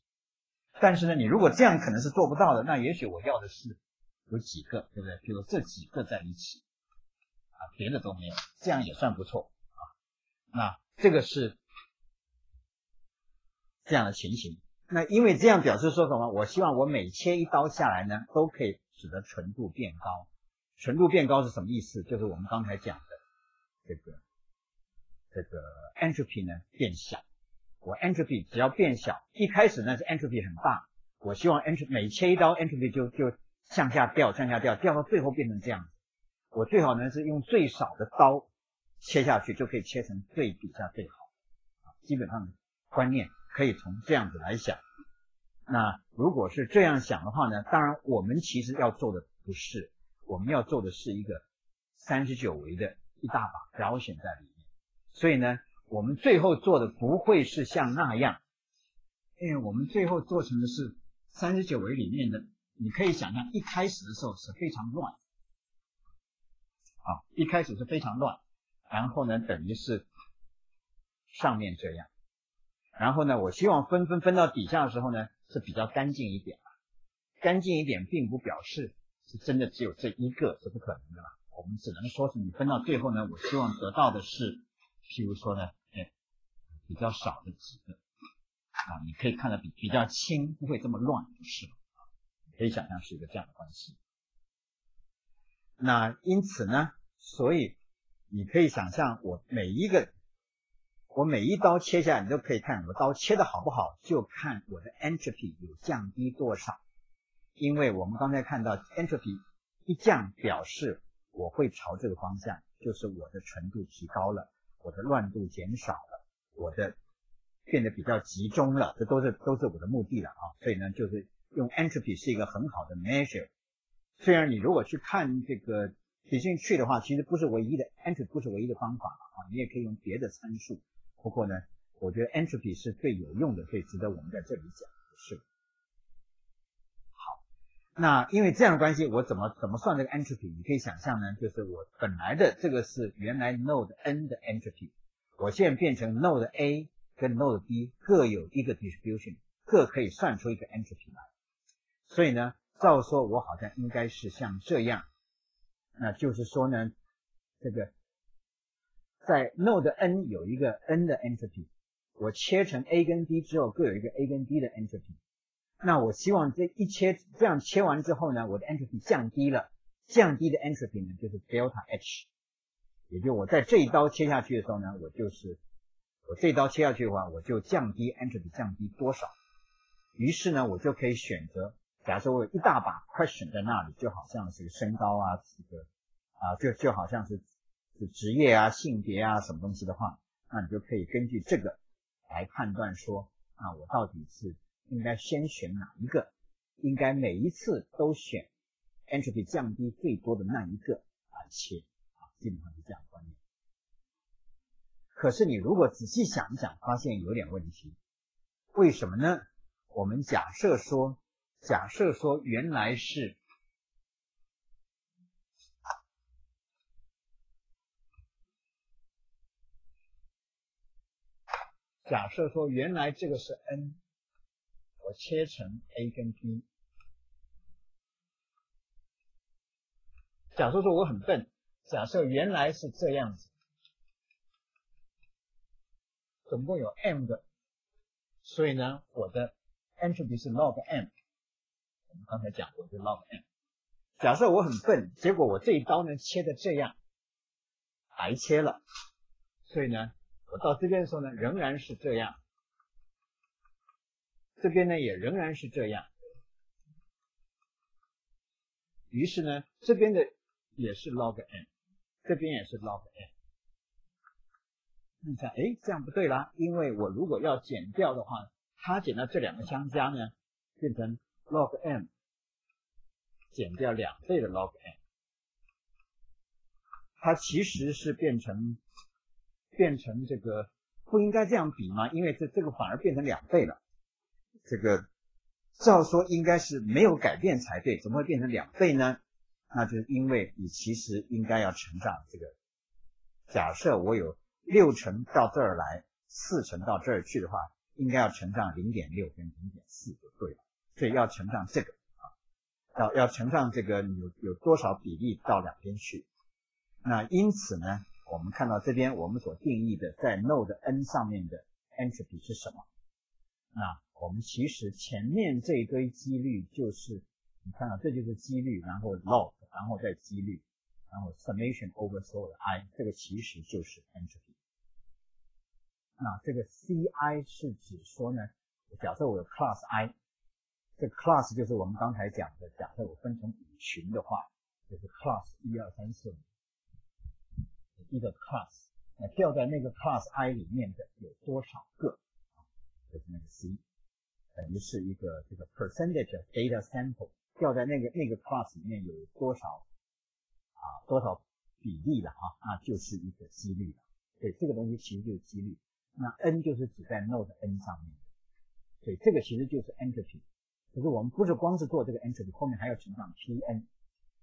但是呢，你如果这样可能是做不到的，那也许我要的是有几个，对不对？比如这几个在一起啊，别的都没有，这样也算不错啊。那这个是。这样的情形，那因为这样表示说什么？我希望我每切一刀下来呢，都可以使得纯度变高。纯度变高是什么意思？就是我们刚才讲的这个这个 entropy 呢变小。我 entropy 只要变小，一开始呢是 entropy 很大，我希望 entropy 每切一刀 entropy 就就向下掉，向下掉，掉到最后变成这样子。我最好呢是用最少的刀切下去，就可以切成最底下最好。啊基本上观念。可以从这样子来想，那如果是这样想的话呢？当然，我们其实要做的不是，我们要做的是一个三十九维的一大把表显在里。所以呢，我们最后做的不会是像那样，因为我们最后做成的是三十九维里面的。你可以想象，一开始的时候是非常乱，啊，一开始是非常乱，然后呢，等于是上面这样，然后呢，我希望分分分到底下的时候呢，是比较干净一点，干净一点并不表示是真的只有这一个是不可能的啦，我们只能说是你分到最后呢，我希望得到的是，譬如说呢，哎，比较少的几个，啊，你可以看得比比较轻，不会这么乱，就是了。可以想象是一个这样的关系。那因此呢，所以你可以想象，我每一个，我每一刀切下来，你都可以看我刀切的好不好，就看我的 entropy 有降低多少。因为我们刚才看到 entropy 一降，表示我会朝这个方向，就是我的纯度提高了，我的乱度减少了，我的变得比较集中了，这都是都是我的目的了啊。所以呢，就是。用 entropy 是一个很好的 measure，虽然你如果去看这个比兴趣的话，其实不是唯一的 entropy 不是唯一的方法啊，你也可以用别的参数。不过呢，我觉得 entropy 是最有用的，最值得我们在这里讲的。是。那因为这样的关系，我怎么怎么算这个 entropy？你可以想象呢，就是我本来的这个是原来 node n 的 entropy，我现在变成 node a 跟 node b 各有一个 distribution，各可以算出一个 entropy 来。所以呢，照说我好像应该是像这样，那就是说呢，这个在 node n 有一个 n 的 entropy，我切成 a 跟 b 之后各有一个 a 跟 b 的 entropy，那我希望这一切这样切完之后呢，我的 entropy 降低了，降低的 entropy 呢就是 delta h，也就我在这一刀切下去的时候呢，我就是我这一刀切下去的话，我就降低 entropy 降低多少，于是呢，我就可以选择。假如说我有一大把 question 在那里，就好像是身高啊，这个啊，就就好像是是职业啊、性别啊什么东西的话，那你就可以根据这个来判断说，啊，我到底是应该先选哪一个？应该每一次都选 entropy 降低最多的那一个啊，且啊，基本上是这样观念。可是你如果仔细想一想，发现有点问题，为什么呢？我们假设说。假设说原来是，假设说原来这个是 n，我切成 a 跟 b。假设说我很笨，假设原来是这样子，总共有 m 个，所以呢，我的 entropy 是 log m。我们刚才讲过，就 log m。假设我很笨，结果我这一刀呢切的这样，白切了，所以呢，我到这边的时候呢，仍然是这样，这边呢也仍然是这样，于是呢，这边的也是 log n，这边也是 log n。你看，哎，这样不对啦，因为我如果要减掉的话，它减到这两个相加呢，变成。log m 减掉两倍的 log n，它其实是变成变成这个不应该这样比吗？因为这这个反而变成两倍了。这个照说应该是没有改变才对，怎么会变成两倍呢？那就是因为你其实应该要乘上这个。假设我有六乘到这儿来，四乘到这儿去的话，应该要乘上零点六跟零点四就对了。所以要乘上这个啊，要要乘上这个有有多少比例到两边去？那因此呢，我们看到这边我们所定义的在 node n 上面的 entropy 是什么？那我们其实前面这一堆几率就是你看到这就是几率，然后 log，然后再几率，然后 summation over 所有的 i，这个其实就是 entropy。那这个 ci 是指说呢，假设我有 class i。这 class 就是我们刚才讲的，假设我分成五群的话，就是 class 一二三四五一个 class，那掉在那个 class i 里面的有多少个？就是那个 c，等于是一个这个 percentage data sample 掉在那个那个 class 里面有多少啊？多少比例了啊，那就是一个几率了。对，这个东西其实就是几率。那 n 就是指在 node n 上面的，所以这个其实就是 entropy。可是我们不是光是做这个 entropy，后面还要乘上 Pn。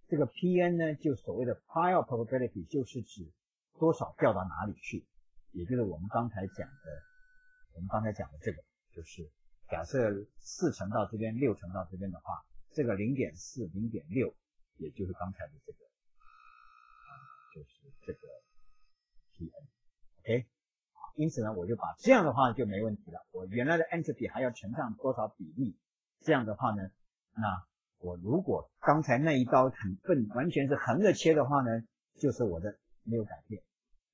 这个 Pn 呢，就所谓的 prior probability，就是指多少掉到哪里去，也就是我们刚才讲的，我们刚才讲的这个，就是假设四乘到这边，六乘到这边的话，这个零点四、零点六，也就是刚才的这个，啊，就是这个 Pn，OK。因此呢，我就把这样的话就没问题了。我原来的 entropy 还要乘上多少比例？这样的话呢，那我如果刚才那一刀很笨，完全是横着切的话呢，就是我的没有改变，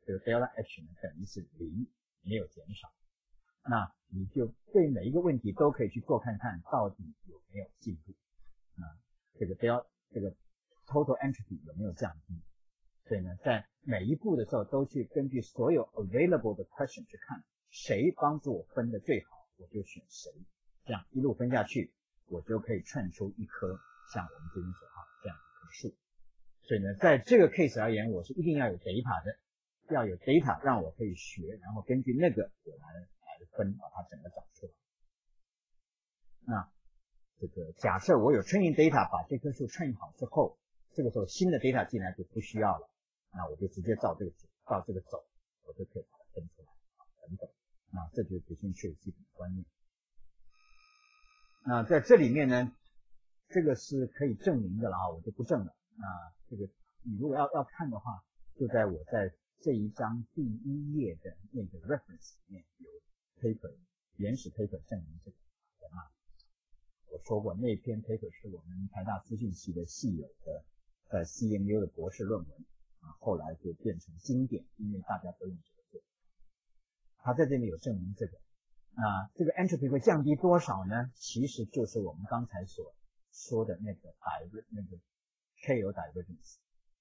这个 delta H 呢等于是零，没有减少。那你就对每一个问题都可以去做看看到底有没有进步啊，这个不要这个 total entropy 有没有降低？所以呢，在每一步的时候都去根据所有 available 的 question 去看谁帮助我分的最好，我就选谁。这样一路分下去，我就可以串出一棵像我们这边所画这样一棵树。所以呢，在这个 case 而言，我是一定要有 data 的，要有 data 让我可以学，然后根据那个我来分把它整个找出来。那这个假设我有 training data 把这棵树 train 好之后，这个时候新的 data 进来就不需要了。那我就直接照这个走照这个走，我就可以把它分出来啊等等。那这就是培训区基本的观念。那在这里面呢，这个是可以证明的了啊，我就不证了。那这个你如果要要看的话，就在我在这一章第一页的那个 reference 里面有 paper 原始 paper 证明这个啊。我说过那篇 paper 是我们台大资讯系的系友的在 CMU 的博士论文。啊，后来就变成经典，因为大家都用这个做。他在这里有证明这个，啊，这个 entropy 会降低多少呢？其实就是我们刚才所说的那个 div 那个 K-O divergence，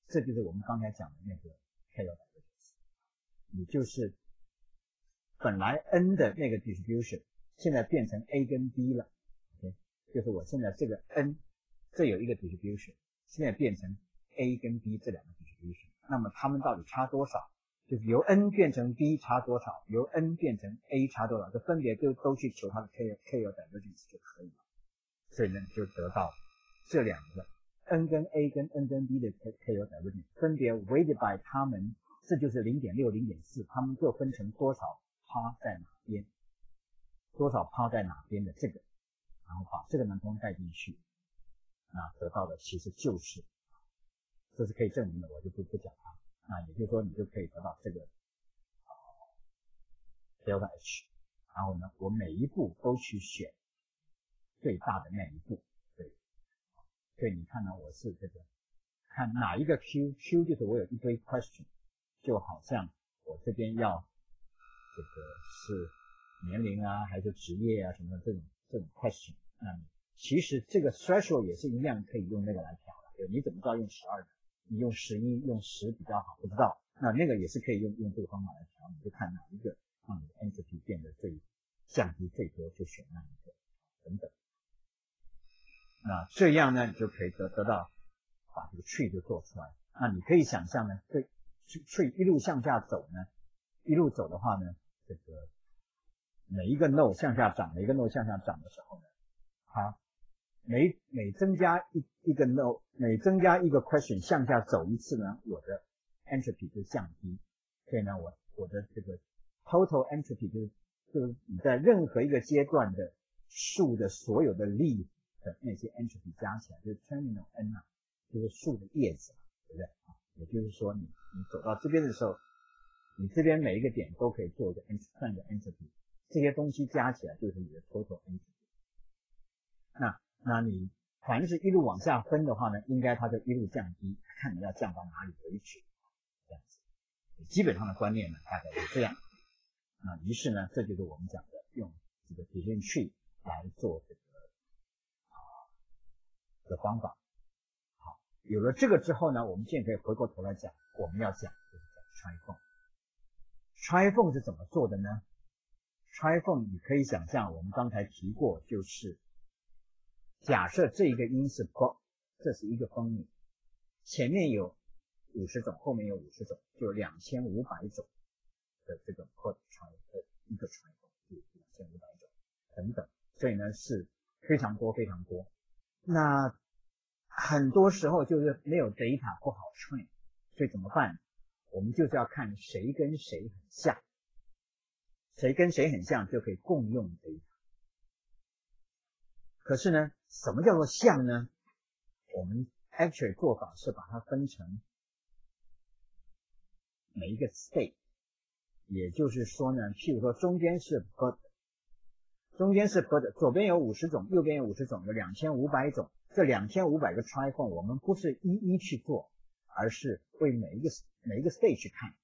这就是我们刚才讲的那个 K-O divergence，也就是本来 n 的那个 distribution 现在变成 A 跟 B 了，OK，就是我现在这个 n 这有一个 distribution，现在变成 A 跟 B 这两个 distribution。那么它们到底差多少？就是由 n 变成 b 差多少？由 n 变成 a 差多少？这分别都都去求它的 k k 有 divergence 就可以了。所以呢，就得到这两个 n 跟 a 跟 n 跟 b 的 k k 有 divergence 分别 weighted by 它们，这就是零点六零点四，它们各分成多少趴在哪边？多少趴在哪边的这个，然后把这个能通带进去，那得到的其实就是。这是可以证明的，我就不不讲它。那也就是说，你就可以得到这个啊 delta H，然后呢，我每一步都去选最大的那一步，对，所以你看呢，我是这个看哪一个 Q，Q 就是我有一堆 question，就好像我这边要这个是年龄啊，还是职业啊什么的这种这种 question，那其实这个 threshold 也是一样可以用那个来调的，对，你怎么知道用十二的？你用十一用十比较好，不知道，那那个也是可以用用这个方法来调，你就看哪一个让你的 entropy 变得最降低最多，就选那一个等等。那这样呢，你就可以得得到把这个 tree 就做出来。那你可以想象呢，这 tree 一路向下走呢，一路走的话呢，这个每一个 node 向下涨，每一个 node 向下涨的时候呢，它每每增加一一个 node，每增加一个 question 向下走一次呢，我的 entropy 就降低。所以呢，我我的这个 total entropy 就是就是你在任何一个阶段的树的所有的力的那些 entropy 加起来，就是 terminal n 啊，就是树的叶子，对不对啊？也就是说，你你走到这边的时候，你这边每一个点都可以做一个 entropy，这些东西加起来就是你的 total entropy。那那你凡是一路往下分的话呢，应该它就一路降低，看你要降到哪里为止，这样子。基本上的观念呢，大概是这样。那于是呢，这就是我们讲的用这个 decision tree 来做这个啊的方法。好，有了这个之后呢，我们现在可以回过头来讲，我们要讲就是讲 try phone。Try phone 是怎么做的呢？try phone 你可以想象，我们刚才提过，就是。假设这一个音是 b，这是一个风母，前面有五十种，后面有五十种，就两千五百种的这个 p o r t r i 的一个 triangle，就两千五百种等等，所以呢是非常多非常多。那很多时候就是没有 data 不好 train，所以怎么办？我们就是要看谁跟谁很像，谁跟谁很像就可以共用这一。可是呢，什么叫做像呢？我们 actually 做法是把它分成每一个 state，也就是说呢，譬如说中间是 bird，中间是 bird，左边有五十种，右边有五十种，有两千五百种。这两千五百个 triform 我们不是一一去做，而是为每一个每一个 state 去看。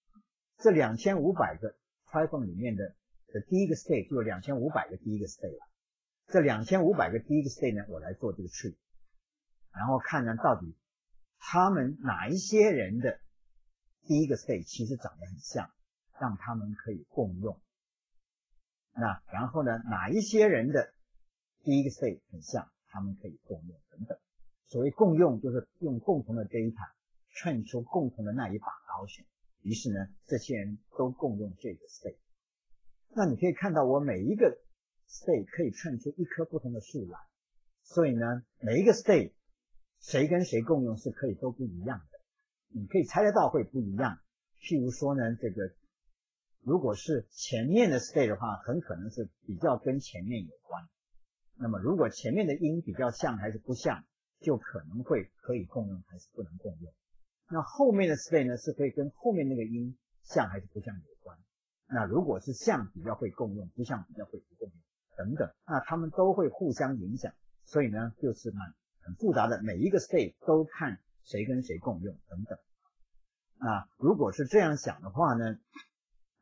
这两千五百个 triform 里面的的第一个 state 就有两千五百个第一个 state 了。这两千五百个第一个 state 呢，我来做这个 tree，然后看看到底他们哪一些人的第一个 state 其实长得很像，让他们可以共用。那然后呢，哪一些人的第一个 state 很像，他们可以共用等等。所谓共用，就是用共同的 data 串出共同的那一把刀选。于是呢，这些人都共用这个 state。那你可以看到我每一个。state 可以串出一棵不同的树来，所以呢，每一个 state 谁跟谁共用是可以都不一样的，你可以猜得到会不一样。譬如说呢，这个如果是前面的 state 的话，很可能是比较跟前面有关。那么如果前面的音比较像还是不像，就可能会可以共用还是不能共用。那后面的 stay 呢，是可以跟后面那个音像还是不像有关。那如果是像比较会共用，不像比较会不共用。等等，那他们都会互相影响，所以呢，就是蛮很复杂的，每一个 state 都看谁跟谁共用等等。那如果是这样想的话呢，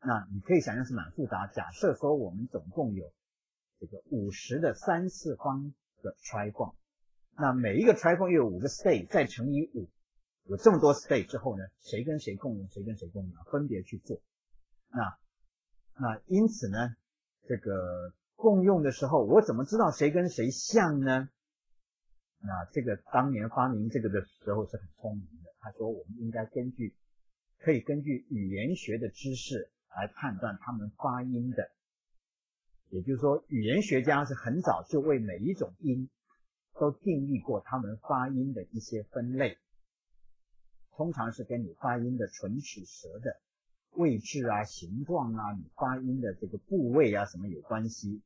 那你可以想象是蛮复杂。假设说我们总共有这个五十的三次方的 triform，那每一个 triform 又有五个 stay，再乘以五，有这么多 state 之后呢，谁跟谁共用，谁跟谁共用，分别去做。那那因此呢，这个。共用的时候，我怎么知道谁跟谁像呢？那这个当年发明这个的时候是很聪明的。他说，我们应该根据可以根据语言学的知识来判断他们发音的。也就是说，语言学家是很早就为每一种音都定义过他们发音的一些分类，通常是跟你发音的唇齿舌的。位置啊、形状啊、你发音的这个部位啊什么有关系。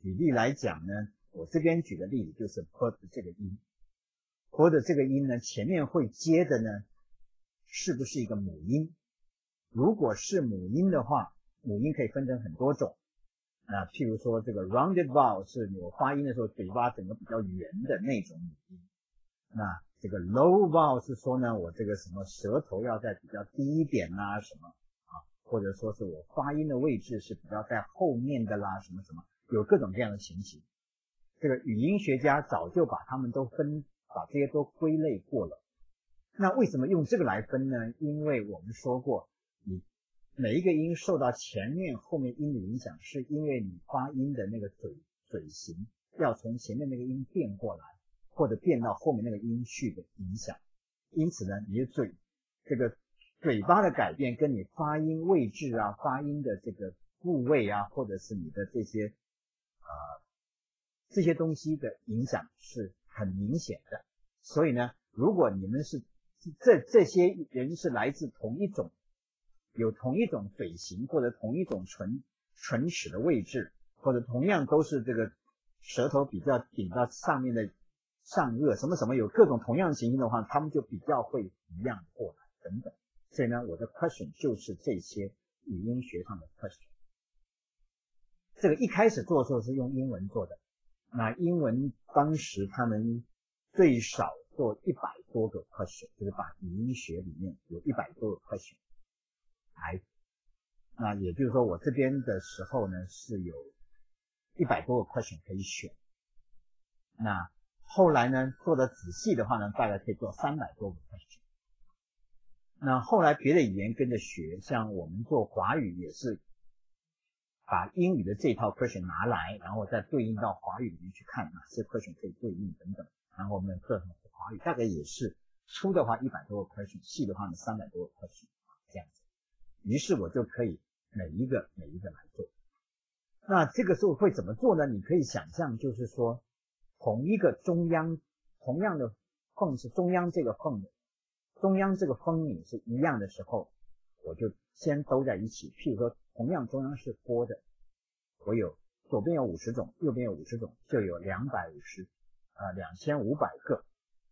举例来讲呢，我这边举的例子就是 “p” 这个音，“p” 的这个音呢，前面会接的呢，是不是一个母音？如果是母音的话，母音可以分成很多种。那譬如说这个 rounded vowel 是我发音的时候嘴巴整个比较圆的那种母音。那这个 low vowel 是说呢，我这个什么舌头要在比较低一点啊什么啊。或者说是我发音的位置是比较在后面的啦，什么什么，有各种各样的情形。这个语音学家早就把他们都分，把这些都归类过了。那为什么用这个来分呢？因为我们说过，你每一个音受到前面后面音的影响，是因为你发音的那个嘴嘴型要从前面那个音变过来，或者变到后面那个音去的影响。因此呢，你的嘴这个。嘴巴的改变跟你发音位置啊、发音的这个部位啊，或者是你的这些啊这些东西的影响是很明显的。所以呢，如果你们是这这些人是来自同一种有同一种嘴型或者同一种唇唇齿的位置，或者同样都是这个舌头比较顶到上面的上颚什么什么有各种同样的情形的话，他们就比较会一样过来等等。所以呢，我的 question 就是这些语音学上的 question。这个一开始做的时候是用英文做的，那英文当时他们最少做一百多个 question，就是把语音学里面有一百多个 question 来，那也就是说我这边的时候呢是有一百多个 question 可以选。那后来呢做的仔细的话呢，大概可以做三百多个 question。那后来别的语言跟着学，像我们做华语也是，把英语的这套 question 拿来，然后再对应到华语里面去看哪些 question 可以对应等等，然后我们课程华语大概也是粗的话一百多个 question，细的话呢三百多个 question，这样子。于是我就可以每一个每一个来做。那这个时候会怎么做呢？你可以想象，就是说同一个中央，同样的缝是中央这个缝的，中央这个分米是一样的时候，我就先兜在一起。譬如说，同样中央是波的，我有左边有五十种，右边有五十种，就有两百五十啊两千五百个。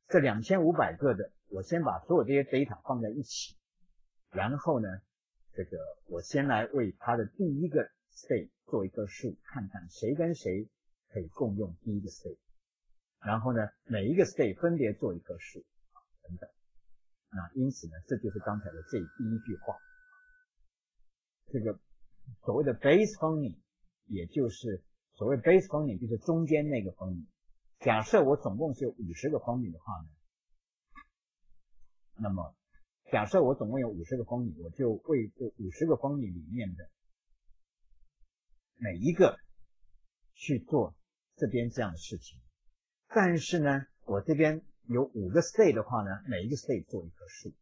这两千五百个的，我先把所有这些 data 放在一起，然后呢，这个我先来为它的第一个 state 做一个数，看看谁跟谁可以共用第一个 state，然后呢，每一个 state 分别做一个数等等。那因此呢，这就是刚才的这第一句话，这个所谓的 base Pony 也就是所谓 base Pony 就是中间那个 Pony。假设我总共是有五十个方米的话呢，那么假设我总共有五十个方米，我就为这五十个方米里面的每一个去做这边这样的事情。但是呢，我这边有五个 state 的话呢，每一个 state 做一棵树，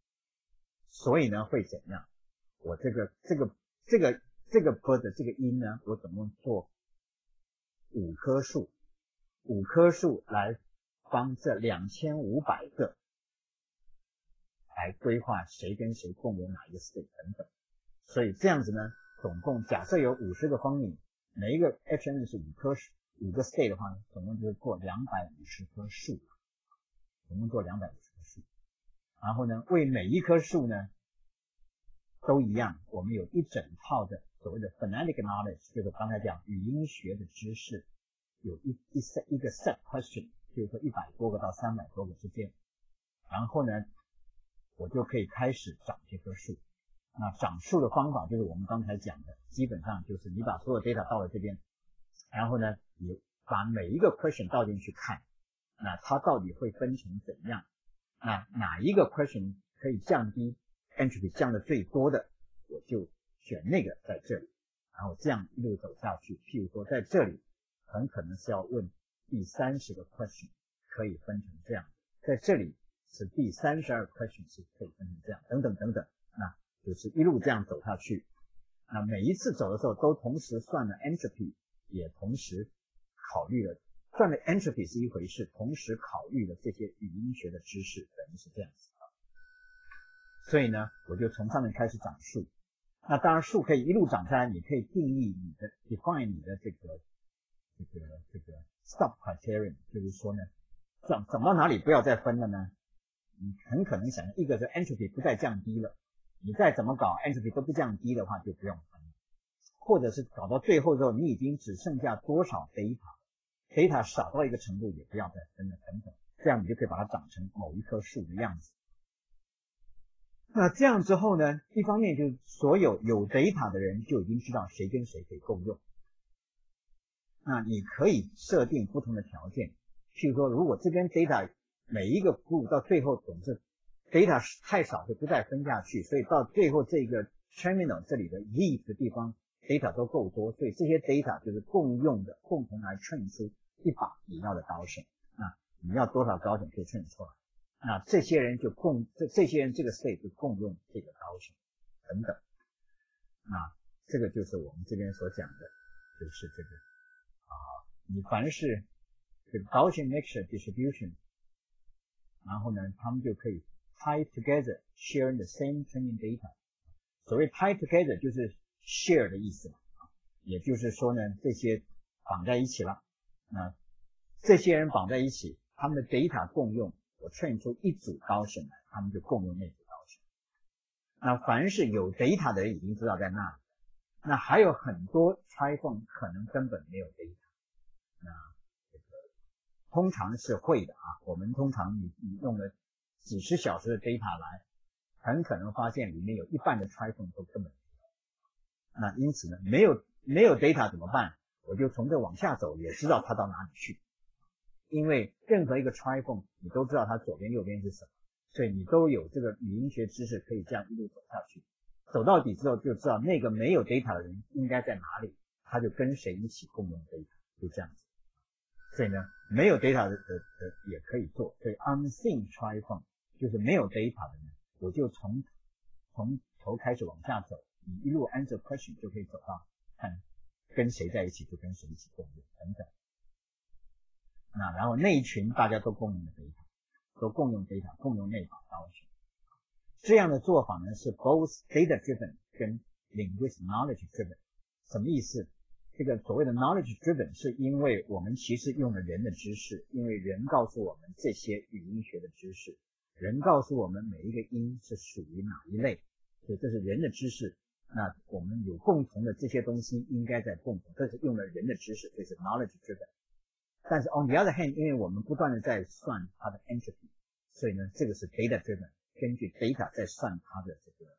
所以呢会怎样？我这个这个这个这个坡的这个音呢，我总共做五棵树。五棵树来帮这两千五百个来规划谁跟谁共有哪一个 state 等等，所以这样子呢，总共假设有五十个方米，每一个 H N 是五棵树，五个 state 的话呢，总共就是做两百五十棵树，总共做两百五十棵树。然后呢，为每一棵树呢都一样，我们有一整套的所谓的 phonetic knowledge，就是刚才讲语音学的知识。有一一 set 一个 set question，就是说一百多个到三百多个之间，然后呢，我就可以开始长这棵树。那长树的方法就是我们刚才讲的，基本上就是你把所有 data 到了这边，然后呢，你把每一个 question 倒进去看，那它到底会分成怎样？那哪一个 question 可以降低 entropy 降的最多的，我就选那个在这里，然后这样一路走下去。譬如说在这里。很可能是要问第三十个 question，可以分成这样，在这里是第三十二 question 是可以分成这样，等等等等，那就是一路这样走下去。那每一次走的时候都同时算了 entropy，也同时考虑了算了 entropy 是一回事，同时考虑了这些语音学的知识，等于是这样子啊。所以呢，我就从上面开始长树。那当然树可以一路长下来，你可以定义你的 define 你的这个。这个这个 stop criterion 就是说呢，涨涨到哪里不要再分了呢？你很可能想，一个是 entropy 不再降低了，你再怎么搞 entropy 都不降低的话，就不用。或者是搞到最后之后，你已经只剩下多少 data，data 少到一个程度也不要再分了，等等，这样你就可以把它长成某一棵树的样子。那这样之后呢，一方面就是所有有 data 的人就已经知道谁跟谁可以共用。那你可以设定不同的条件，譬如说，如果这边 data 每一个 group 到最后总是 data 太少，就不再分下去，所以到最后这个 terminal 这里的 leaf 的地方 data 都够多所以这些 data 就是共用的共同来衬出一把你要的刀绳啊你要多少刀绳可以衬出来。那这些人就共这这些人这个 state 就共用这个刀绳等等。啊这个就是我们这边所讲的就是这个啊你凡是这个 dosinmixture distribution 然后呢他们就可以 tie together sharing the same training data 所谓 tie together 就是 share 的意思嘛，啊，也就是说呢，这些绑在一起了，那这些人绑在一起，他们的 data 共用，我衬出一组 Gaussian 来，他们就共用那组 Gaussian。那凡是有 data 的人已经知道在那里，那还有很多 trifon 可能根本没有 data。那这个通常是会的啊，我们通常你你用了几十小时的 data 来，很可能发现里面有一半的 trifon 都根本。那因此呢，没有没有 data 怎么办？我就从这往下走，也知道它到哪里去。因为任何一个 triphone，你都知道它左边右边是什么，所以你都有这个语音学知识可以这样一路走下去。走到底之后就知道那个没有 data 的人应该在哪里，他就跟谁一起共用 data，就这样子。所以呢，没有 data 的的的也可以做。所以 unseen triphone 就是没有 data 的呢，我就从从头开始往下走，你一路 answer question 就可以走到看跟谁在一起就跟谁一起共用等等。那然后那一群大家都共用的 data，都共用 data，共用内保高学。这样的做法呢是 both data driven 跟 linguistic knowledge driven。什么意思？这个所谓的 knowledge driven 是因为我们其实用了人的知识，因为人告诉我们这些语音学的知识，人告诉我们每一个音是属于哪一类，所以这是人的知识。那我们有共同的这些东西应该在共同，这是用了人的知识，这是 knowledge driven。但是 on the other hand，因为我们不断的在算它的 entropy，所以呢，这个是 data driven，根据 data 在算它的这个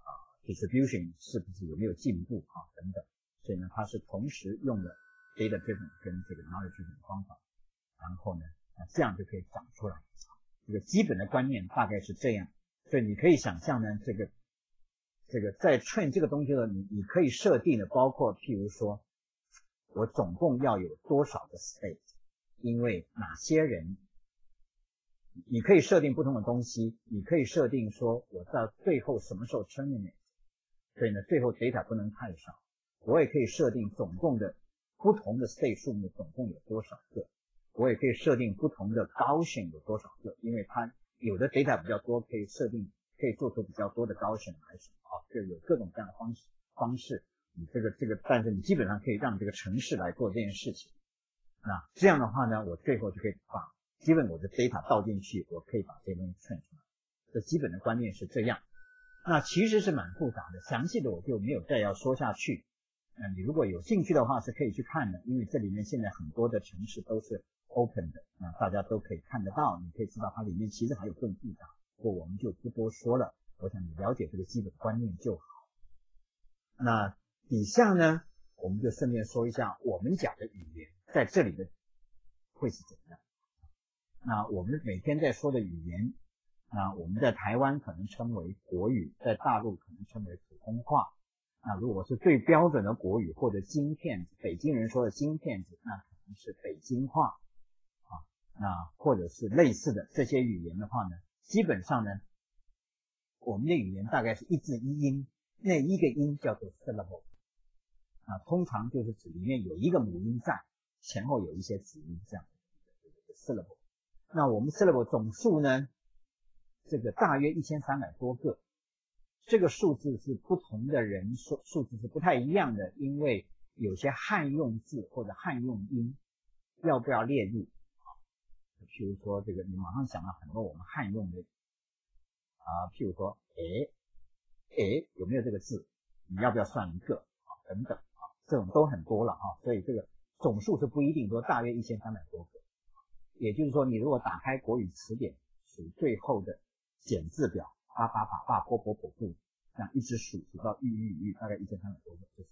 啊 distribution 是不是有没有进步啊等等，所以呢，它是同时用了 data driven 跟这个 knowledge driven 的方法，然后呢，那这样就可以长出来。这个基本的观念大概是这样，所以你可以想象呢，这个这个在 train 这个东西的你你可以设定的包括譬如说。我总共要有多少个 state？因为哪些人，你可以设定不同的东西，你可以设定说我到最后什么时候 terminate，所以呢，最后 data 不能太少。我也可以设定总共的不同的 state 数目总共有多少个，我也可以设定不同的高选有多少个，因为它有的 data 比较多，可以设定可以做出比较多的高选来啊，就有各种各样的方式方式。你这个这个，但是你基本上可以让这个城市来做这件事情。那这样的话呢，我最后就可以把基本我的 data 倒进去，我可以把这东西算出来。这基本的观念是这样。那其实是蛮复杂的，详细的我就没有再要说下去。那你如果有兴趣的话，是可以去看的，因为这里面现在很多的城市都是 open 的，那大家都可以看得到，你可以知道它里面其实还有更复杂。不过我们就不多说了，我想你了解这个基本观念就好。那。底下呢，我们就顺便说一下我们讲的语言在这里的会是怎样。那我们每天在说的语言，那我们在台湾可能称为国语，在大陆可能称为普通话。那如果是最标准的国语或者京片子，北京人说的京片子，那可能是北京话啊。那或者是类似的这些语言的话呢，基本上呢，我们的语言大概是一字一音，那一个音叫做 syllable。啊，通常就是指里面有一个母音在，前后有一些子音这样的 syllable。那我们 syllable 总数呢，这个大约一千三百多个。这个数字是不同的人数数字是不太一样的，因为有些汉用字或者汉用音要不要列入？譬如说这个，你马上想到很多我们汉用的啊，譬如说，哎哎，有没有这个字？你要不要算一个啊？等等啊。这种都很多了啊，所以这个总数是不一定多，大约一千三百多个。也就是说，你如果打开国语词典，数最后的简字表，叭叭叭叭啵啵啵啵，这样一直数数到玉玉玉，大概一千三百多个，就是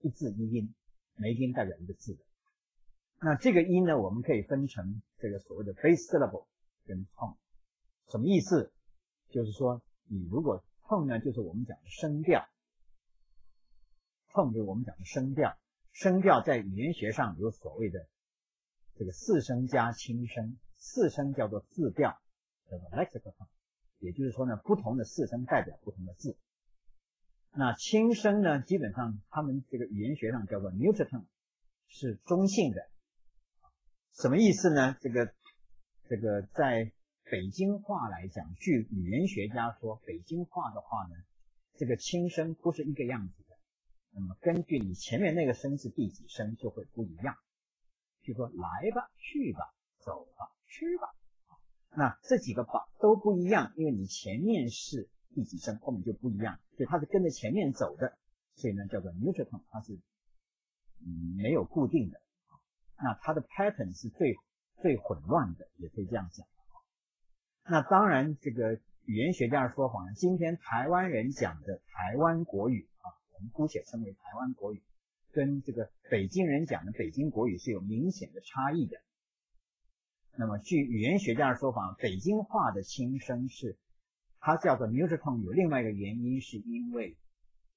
一字一音，每一音代表一个字的。那这个音呢，我们可以分成这个所谓的 base syllable 跟 tone，什么意思？就是说，你如果 tone 呢，就是我们讲的声调。tone 就是我们讲的声调，声调在语言学上有所谓的这个四声加轻声，四声叫做字调，叫做 lexical tone，也就是说呢，不同的四声代表不同的字。那轻声呢，基本上他们这个语言学上叫做 neutral tone，是中性的。什么意思呢？这个这个在北京话来讲，据语言学家说，北京话的话呢，这个轻声不是一个样子的。那么根据你前面那个声是第几声就会不一样，就说来吧，去吧，走吧，吃吧，啊，那这几个吧都不一样，因为你前面是第几声，后面就不一样，所以它是跟着前面走的，所以呢叫做 neutral 它是嗯没有固定的，那它的 pattern 是最最混乱的，也可以这样讲。那当然这个语言学家的说法呢，今天台湾人讲的台湾国语啊。我们姑且称为台湾国语，跟这个北京人讲的北京国语是有明显的差异的。那么，据语言学家的说法，北京话的轻声是它叫做 neutral 有另外一个原因，是因为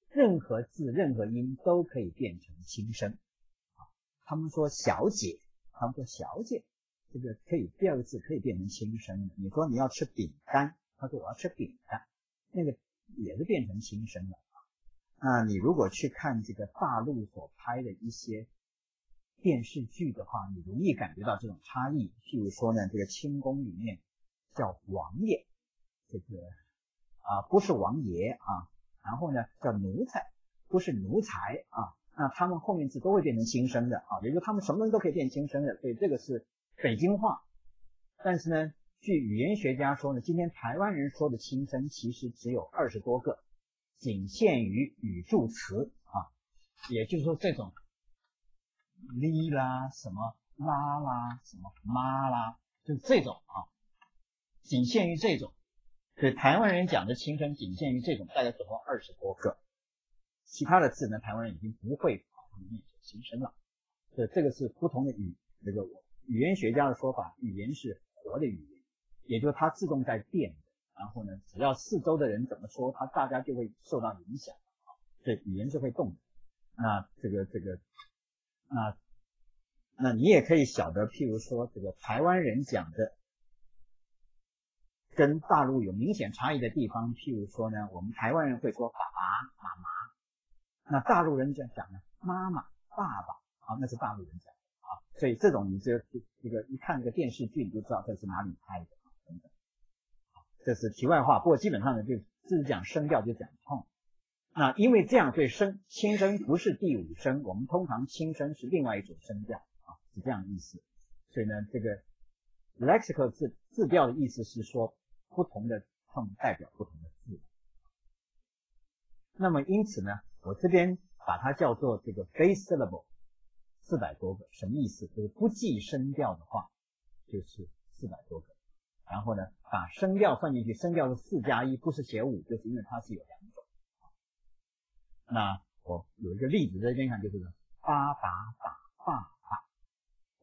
任何字、任何音都可以变成轻声。他们说小姐，他们说小姐，这个可以第二个字可以变成轻声的。你说你要吃饼干，他说我要吃饼干，那个也是变成轻声了啊。那你如果去看这个大陆所拍的一些电视剧的话，你容易感觉到这种差异。譬如说呢，这个清宫里面叫王爷，这个啊不是王爷啊，然后呢叫奴才，不是奴才啊。那他们后面字都会变成轻声的啊，也就他们什么人都可以变轻声的，所以这个是北京话。但是呢，据语言学家说呢，今天台湾人说的轻声其实只有二十多个，仅限于语助词啊，也就是说这种哩啦、什么啦啦、什么妈啦，就这种啊，仅限于这种。所以台湾人讲的轻声仅限于这种，大概总共二十多个。其他的字呢，台湾人已经不会把它们念成了。所以这个是不同的语，这个语言学家的说法，语言是活的语言，也就是它自动在变的。然后呢，只要四周的人怎么说，它大家就会受到影响啊。这语言是会动的。那这个这个，那那你也可以晓得，譬如说这个台湾人讲的，跟大陆有明显差异的地方，譬如说呢，我们台湾人会说爸爸妈妈。那大陆人这样讲呢？妈妈、爸爸啊，那是大陆人讲啊。所以这种你这这个一看这个电视剧，你就知道这是哪里拍的啊等等。这是题外话。不过基本上呢，就字讲声调就讲痛。那因为这样，对声轻声不是第五声，我们通常轻声是另外一种声调啊，是这样的意思。所以呢，这个 lexical 字字调的意思是说不同的痛代表不同的字。那么因此呢？我这边把它叫做这个 base syllable，四百多个，什么意思？就是不计声调的话，就是四百多个。然后呢，把声调算进去，声调是四加一，不是写五，就是因为它是有两种。那我有一个例子在这边看，就是八把把爸爸，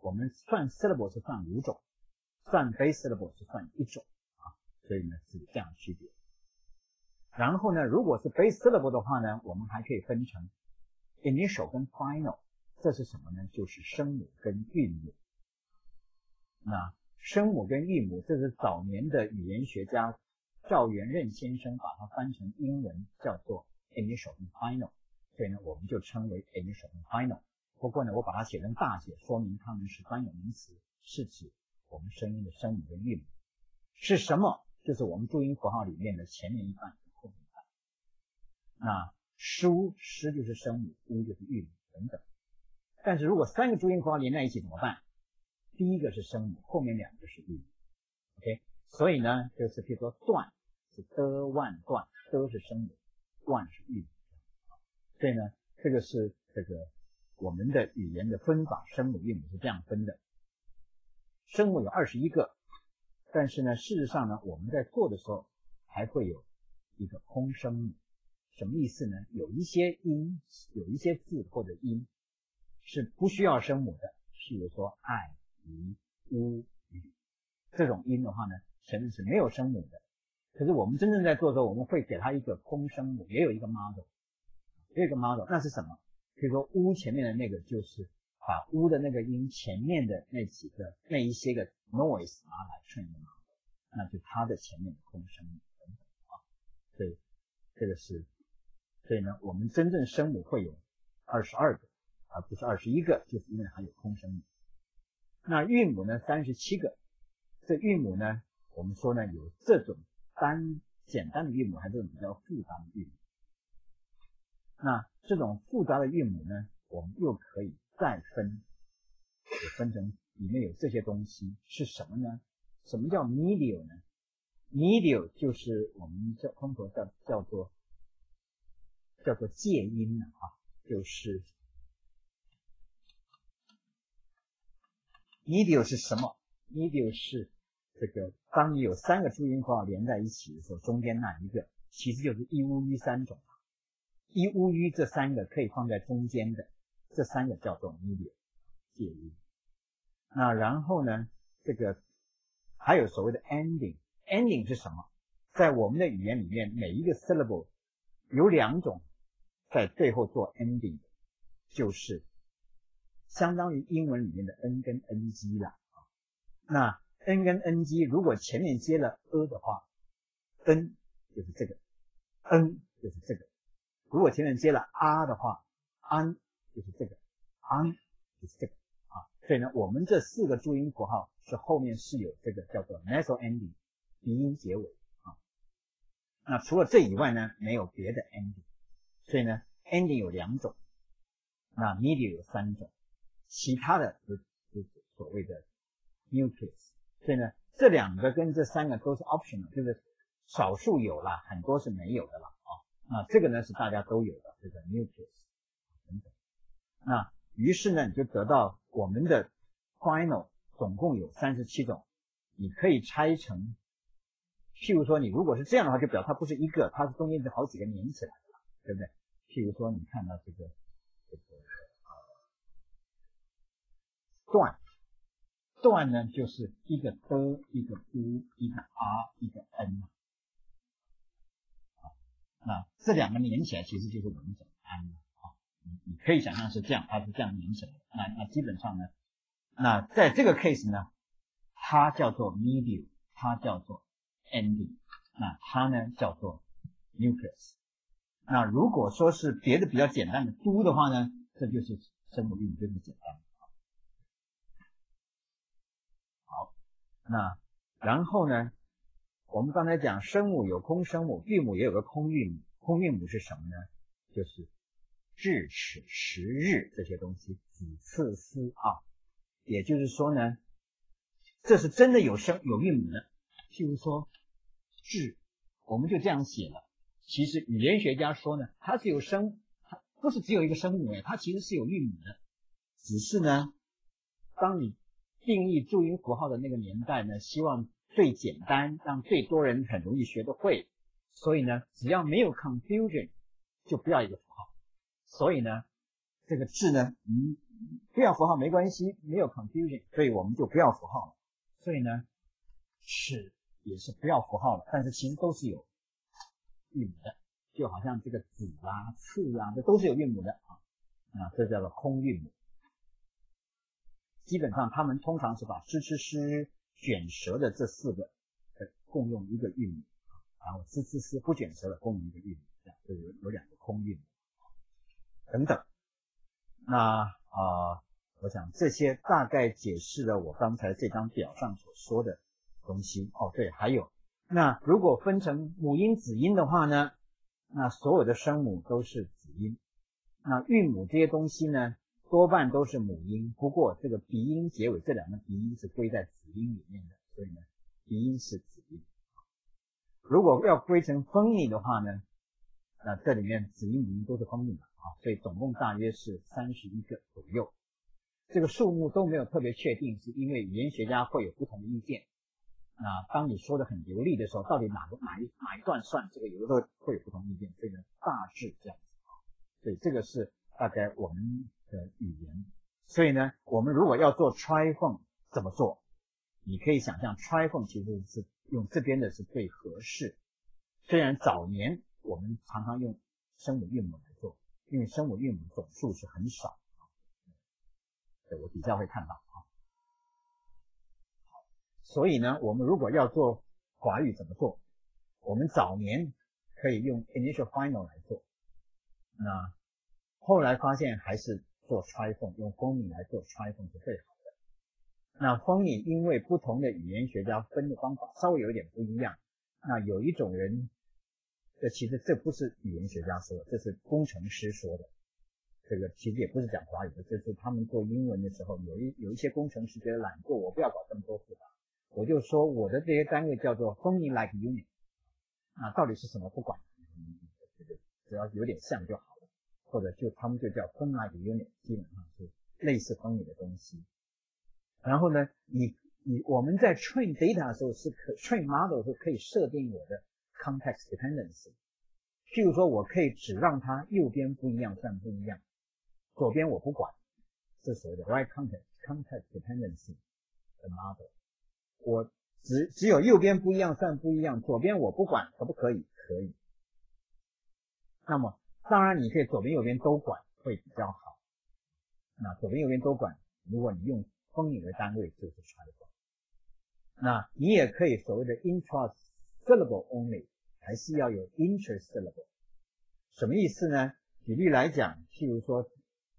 我们算 syllable 是算五种，算 base syllable 是算一种啊，所以呢是这样区别。然后呢，如果是 base syllable 的话呢，我们还可以分成 initial 跟 final，这是什么呢？就是声母跟韵母。那声母跟韵母，这是早年的语言学家赵元任先生把它翻成英文叫做 initial 跟 final，所以呢，我们就称为 initial 跟 final。不过呢，我把它写成大写，说明它们是专有名词，是指我们声音的声母跟韵母是什么？就是我们注音符号里面的前面一半。那书诗就是声母，乌就是韵母等等。但是如果三个注音符号连在一起怎么办？第一个是声母，后面两个是韵母。OK，所以呢，就是比如说断是的万断，的是声母，万是韵母。所以呢，这个是这个我们的语言的分法，声母韵母是这样分的。声母有二十一个，但是呢，事实上呢，我们在做的时候还会有一个空声母。什么意思呢？有一些音，有一些字或者音是不需要声母的，譬如说爱、疑、乌、语这种音的话呢，前面是没有声母的。可是我们真正在做的时候，我们会给它一个空声母，也有一个 model，也有一个 model，那是什么？比如说乌前面的那个，就是把乌的那个音前面的那几个那一些个 noise 拿来串一个 model，那就它的前面的空声母等等啊。所以这个是。所以呢，我们真正声母会有二十二个，而不是二十一个，就是因为还有空声母。那韵母呢，三十七个。这韵母呢，我们说呢，有这种单简单的韵母，还是比较复杂的韵母。那这种复杂的韵母呢，我们又可以再分，分成里面有这些东西是什么呢？什么叫 medial 呢？medial 就是我们叫通俗叫叫做。叫做介音呢啊，就是 medial 是什么？medial 是这个当你有三个注音符号连在一起的时候，中间那一个其实就是一乌一三种，一乌一这三个可以放在中间的，这三个叫做 medial 介音。那然后呢，这个还有所谓的 ending，ending 是什么？在我们的语言里面，每一个 syllable 有两种。在最后做 ending，就是相当于英文里面的 n 跟 ng 了啊。那 n 跟 ng 如果前面接了 a 的话，n 就是这个，n 就是这个。如果前面接了 r 的话，an 就是这个，an 就是这个啊。所以呢，我们这四个注音符号是后面是有这个叫做 nasal ending 鼻音结尾啊。那除了这以外呢，没有别的 ending。所以呢，ending 有两种，那 medial 有三种，其他的就就所谓的 nucleus。所以呢，这两个跟这三个都是 optional，就是少数有了，很多是没有的了啊。那这个呢是大家都有的，这个 nucleus 等等。那于是呢，你就得到我们的 final 总共有三十七种，你可以拆成，譬如说你如果是这样的话，就表它不是一个，它是中间是好几个连起来的，对不对？譬如说你看到这个这个呃段。段呢，就是一个的，一个 u，一个 r，一个 n 啊，那这两个连起来其实就是完整 n 啊，你你可以想象是这样，它是这样连起来。那那基本上呢，那在这个 case 呢，它叫做 medium，它叫做 ending，那它呢叫做 nucleus。那如果说是别的比较简单的都的话呢，这就是声母韵母这么简单。好那然后呢？我们刚才讲声母有空声母，韵母也有个空韵母。空韵母是什么呢？就是智齿时日这些东西，子次思啊。也就是说呢，这是真的有声有韵母的。譬如说智，我们就这样写了。其实语言学家说呢，它是有生，它不是只有一个声母哎，它其实是有韵母的。只是呢，当你定义注音符号的那个年代呢，希望最简单，让最多人很容易学得会。所以呢，只要没有 confusion，就不要一个符号。所以呢，这个字呢，嗯，不要符号没关系，没有 confusion，所以我们就不要符号了。所以呢，是也是不要符号了，但是其实都是有韵母的，就好像这个子啊、次啊，这都是有韵母的啊，啊，这叫做空韵母。基本上，他们通常是把 sh ch sh 卷舌的这四个呃共用一个韵母啊，然后 s c s 不卷舌的共用一个韵母，这样就有有两个空韵母等等。那啊，我想这些大概解释了我刚才这张表上所说的东西。哦，对，还有，那如果分成母音子音的话呢，那所有的声母都是子音，那韵母这些东西呢？多半都是母音，不过这个鼻音结尾这两个鼻音是归在子音里面的，所以呢，鼻音是子音。如果要归成分音的话呢，那这里面子音母音都是分音的啊，所以总共大约是三十一个左右。这个数目都没有特别确定，是因为语言学家会有不同的意见。那当你说的很流利的时候，到底哪个哪一哪一段算？这个有的时候会有不同意见，所以呢，大致这样子啊。所以这个是大概我们。的语言，所以呢，我们如果要做 triphone 怎么做？你可以想象 triphone 其实是用这边的是最合适。虽然早年我们常常用声母韵母来做，因为声母韵母总数是很少啊。对我比较会看到。所以呢，我们如果要做华语怎么做？我们早年可以用 initial final 来做，那后来发现还是。做 triphone 用风拟来做 triphone 是最好的。那风拟因为不同的语言学家分的方法稍微有点不一样。那有一种人，这其实这不是语言学家说的，这是工程师说的。这个其实也不是讲华语的，这是他们做英文的时候，有一有一些工程师觉得懒惰，我不要搞这么多复杂，我就说我的这些单位叫做风拟 like unit。啊，到底是什么不管，这个只要有点像就好了。或者就他们就叫封印 like unit，基本上是类似分离的东西。然后呢，你你我们在 train data 的时候是可 train model 的时候可以设定我的 context dependency。譬如说我可以只让它右边不一样算不一样，左边我不管，是所谓的 right context context dependency 的 model。我只只有右边不一样算不一样，左边我不管，可不可以？可以。那么当然，你可以左边右边都管会比较好。那左边右边都管，如果你用风影为单位，就是差不多。那你也可以所谓的 intrasyllable only，还是要有 intersyllable。什么意思呢？举例来讲，譬如说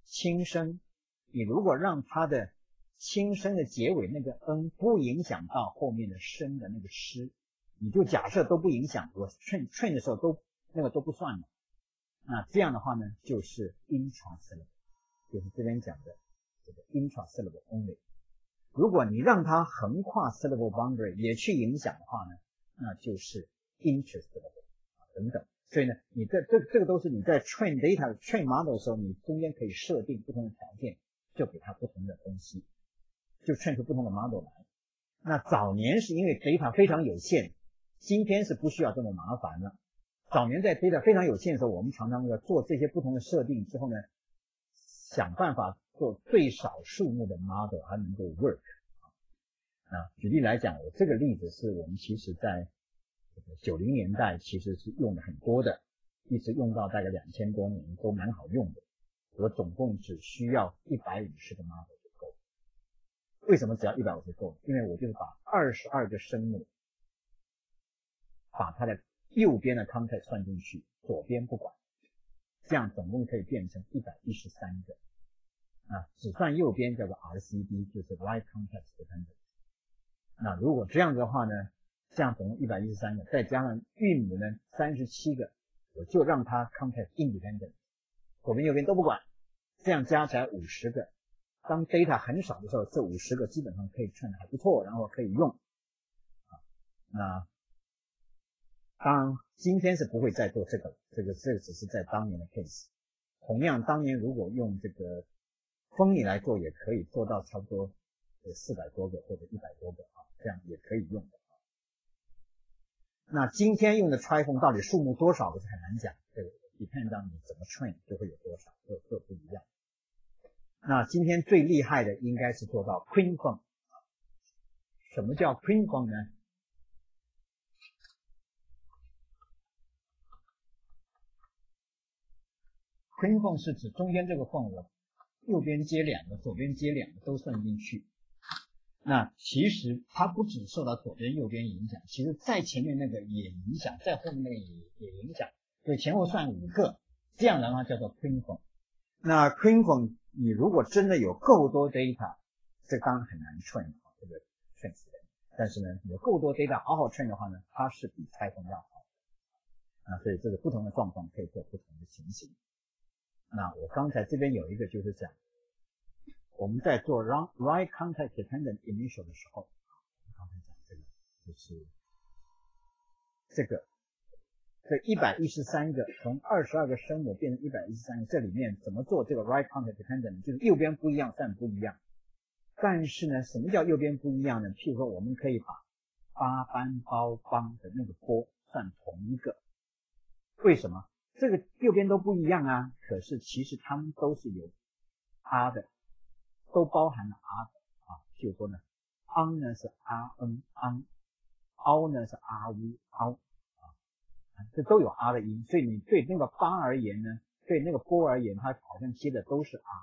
轻声，你如果让它的轻声的结尾那个 n 不影响到后面的声的那个诗，你就假设都不影响，我 train train 的时候都那个都不算了。那这样的话呢，就是 intrasyllable，就是这边讲的这个 intrasyllable only。如果你让它横跨 syllable boundary 也去影响的话呢，那就是 intersyllable 啊等等。所以呢，你这这这个都是你在 train data train model 的时候，你中间可以设定不同的条件，就给它不同的东西，就 train 出不同的 model 来。那早年是因为 data 非常有限，今天是不需要这么麻烦了。早年在 data 非常有限的时候，我们常常要做这些不同的设定之后呢，想办法做最少数目的 model 还能够 work 啊。举例来讲，我这个例子是我们其实在。九零年代其实是用的很多的，一直用到大概两千多年都蛮好用的。我总共只需要一百五十个 model。为什么只要一百五十够？因为我就是把二十二个声母，把它的右边的 context 算进去，左边不管，这样总共可以变成一百一十三个。啊，只算右边叫做 RCD，就是 right context dependent。那如果这样子的话呢？这样总共一百一十三个，再加上韵母呢三十七个，我就让它 context independent，左边右边都不管，这样加起来五十个。当 data 很少的时候，这五十个基本上可以串的还不错，然后可以用。啊，那当然今天是不会再做这个了，这个这个只是在当年的 case。同样，当年如果用这个风力来做，也可以做到差不多有四百多个或者一百多个啊，这样也可以用的啊。那今天用的 triphone 到底数目多少，不是很难讲。这个 depend on 你怎么 train 就会有多少，各各不一样。那今天最厉害的应该是做到 queen。什么叫 queen 呢？queen 是指中间这个缝，我右边接两个，左边接两个都算进去。那其实它不只受到左边右边影响，其实在前面那个也影响，在后面那个也也影响，所以前后算五个，这样的话叫做 queen。那 queen，你如果真的有够多 data，这当然很难 train 这个 train 死人。但是呢，有够多 data 好好 train 的话呢，它是比拆分要好。啊，所以这个不同的状况可以做不同的情形。那我刚才这边有一个就是讲。我们在做 right context dependent initial 的时候，刚才讲这个就是这个这一百一十三个从二十二个声母变成一百一十三个，这里面怎么做这个 right context dependent？就是右边不一样算不一样。但是呢，什么叫右边不一样呢？譬如说，我们可以把八班包邦的那个波算同一个，为什么？这个右边都不一样啊，可是其实它们都是有 r 的。都包含了 r 的啊，譬如说呢，ang 呢是 r n ang，ao 呢是 r v o，这都有 r 的音，所以你对那个八而言呢，对那个波而言，它好像接的都是 r，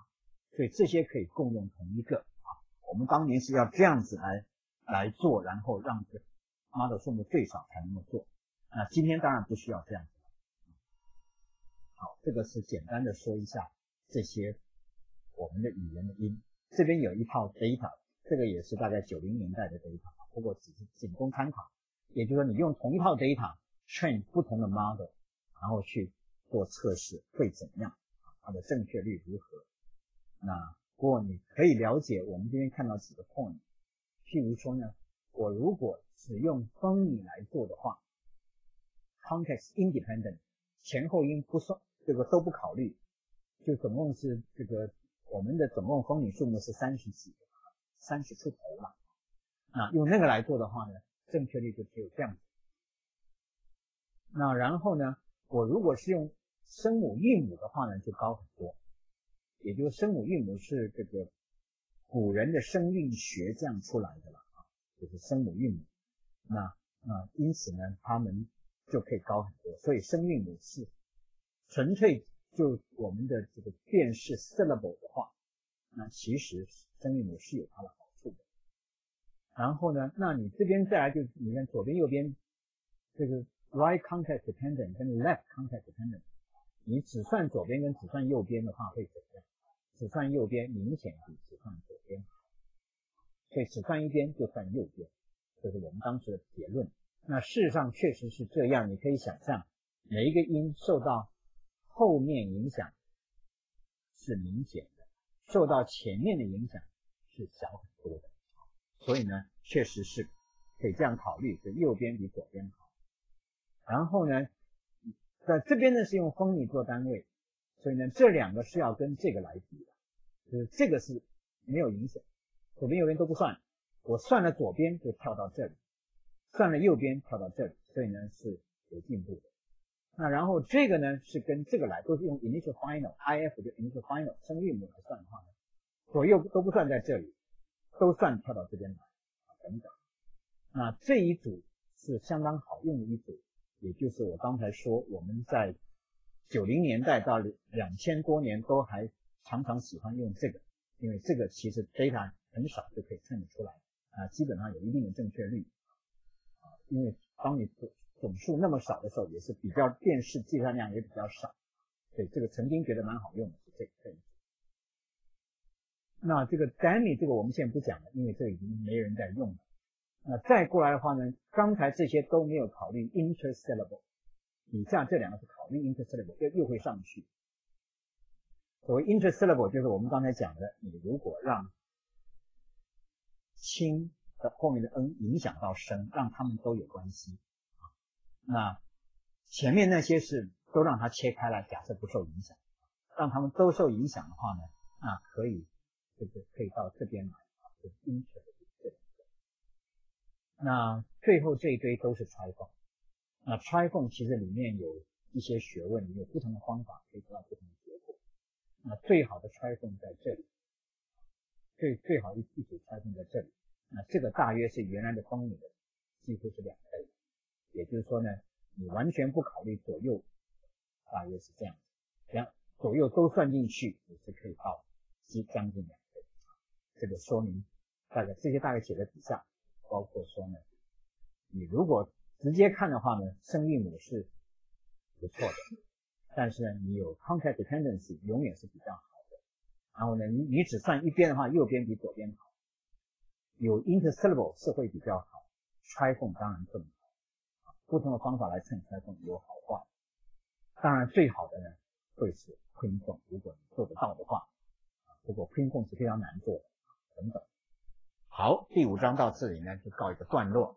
所以这些可以共用同一个啊。我们当年是要这样子来来做，然后让这 model 数目最少才能够做。那今天当然不需要这样子了。好，这个是简单的说一下这些我们的语言的音。这边有一套 data，这个也是大概九零年代的 data，不过只是仅供参考。也就是说，你用同一套 data train 不同的 model，然后去做测试会怎样？它的正确率如何？那不过你可以了解，我们这边看到几个 point。譬如说呢，我如果只用分语来做的话，context independent，前后音不算，这个都不考虑，就总共是这个。我们的总共风女数目是三十几个，三十出头了。啊，用那个来做的话呢，正确率就只有这样子。那然后呢，我如果是用声母韵母的话呢，就高很多。也就是声母韵母是这个古人的声韵学这样出来的了啊，就是声母韵母。那啊，因此呢，他们就可以高很多。所以声韵母是纯粹。就我们的这个辨识 syllable 的话，那其实声韵母是有它的好处的。然后呢，那你这边再来就你看左边右边这个 right context dependent 跟 left context dependent，你只算左边跟只算右边的话会怎样？只算右边明显比只算左边好，所以只算一边就算右边，这是我们当时的结论。那事实上确实是这样，你可以想象每一个音受到后面影响是明显的，受到前面的影响是小很多的。所以呢，确实是可以这样考虑，是右边比左边好。然后呢，在这边呢是用风米做单位，所以呢这两个是要跟这个来比的，就是这个是没有影响，左边右边都不算，我算了左边就跳到这里，算了右边跳到这里，所以呢是有进步的。那然后这个呢是跟这个来，都是用 initial final，IF 就 initial final 声韵母来算的话呢，左右都不算在这里。都算跳到这边来啊，等等。那这一组是相当好用的一组，也就是我刚才说我们在九零年代到两千多年都还常常喜欢用这个，因为这个其实 data 很少就可以称得出来啊，基本上有一定的正确率啊，因为当你总总数那么少的时候，也是比较电视计算量也比较少，所以这个曾经觉得蛮好用的是这这。那这个 demi 这个我们现在不讲了，因为这已经没人在用了。那再过来的话呢，刚才这些都没有考虑 intersyllable，以下这两个是考虑 intersyllable，又又会上去。所谓 intersyllable 就是我们刚才讲的，你如果让轻的后面的 n 影响到声，让他们都有关系啊。那前面那些是都让它切开来，假设不受影响，让他们都受影响的话呢，那可以。就是可以到这边来啊，就是 inter 的。那最后这一堆都是 triphone。那 triphone 其实里面有一些学问，有不同的方法可以得到不同的结果。那最好的 triphone 在这里，最最好一一组 triphone 在这里。那这个大约是原来的风米的几乎是两倍。也就是说呢，你完全不考虑左右，大约是这样子。这样左右都算进去，也是可以到即将近两倍。这个说明大概这些大概写在底下，包括说呢，你如果直接看的话呢，声韵母是不错的，但是呢，你有 context dependency 永远是比较好的。然后呢，你你只算一边的话，右边比左边好。有 intersyllable 是会比较好，triphone 当然更好。不同的方法来称 trifon 有好坏。当然最好的呢会是 quinphone，如果你做得到的话，不过 quinphone 是非常难做的。等等，好，第五章到这里呢就告一个段落。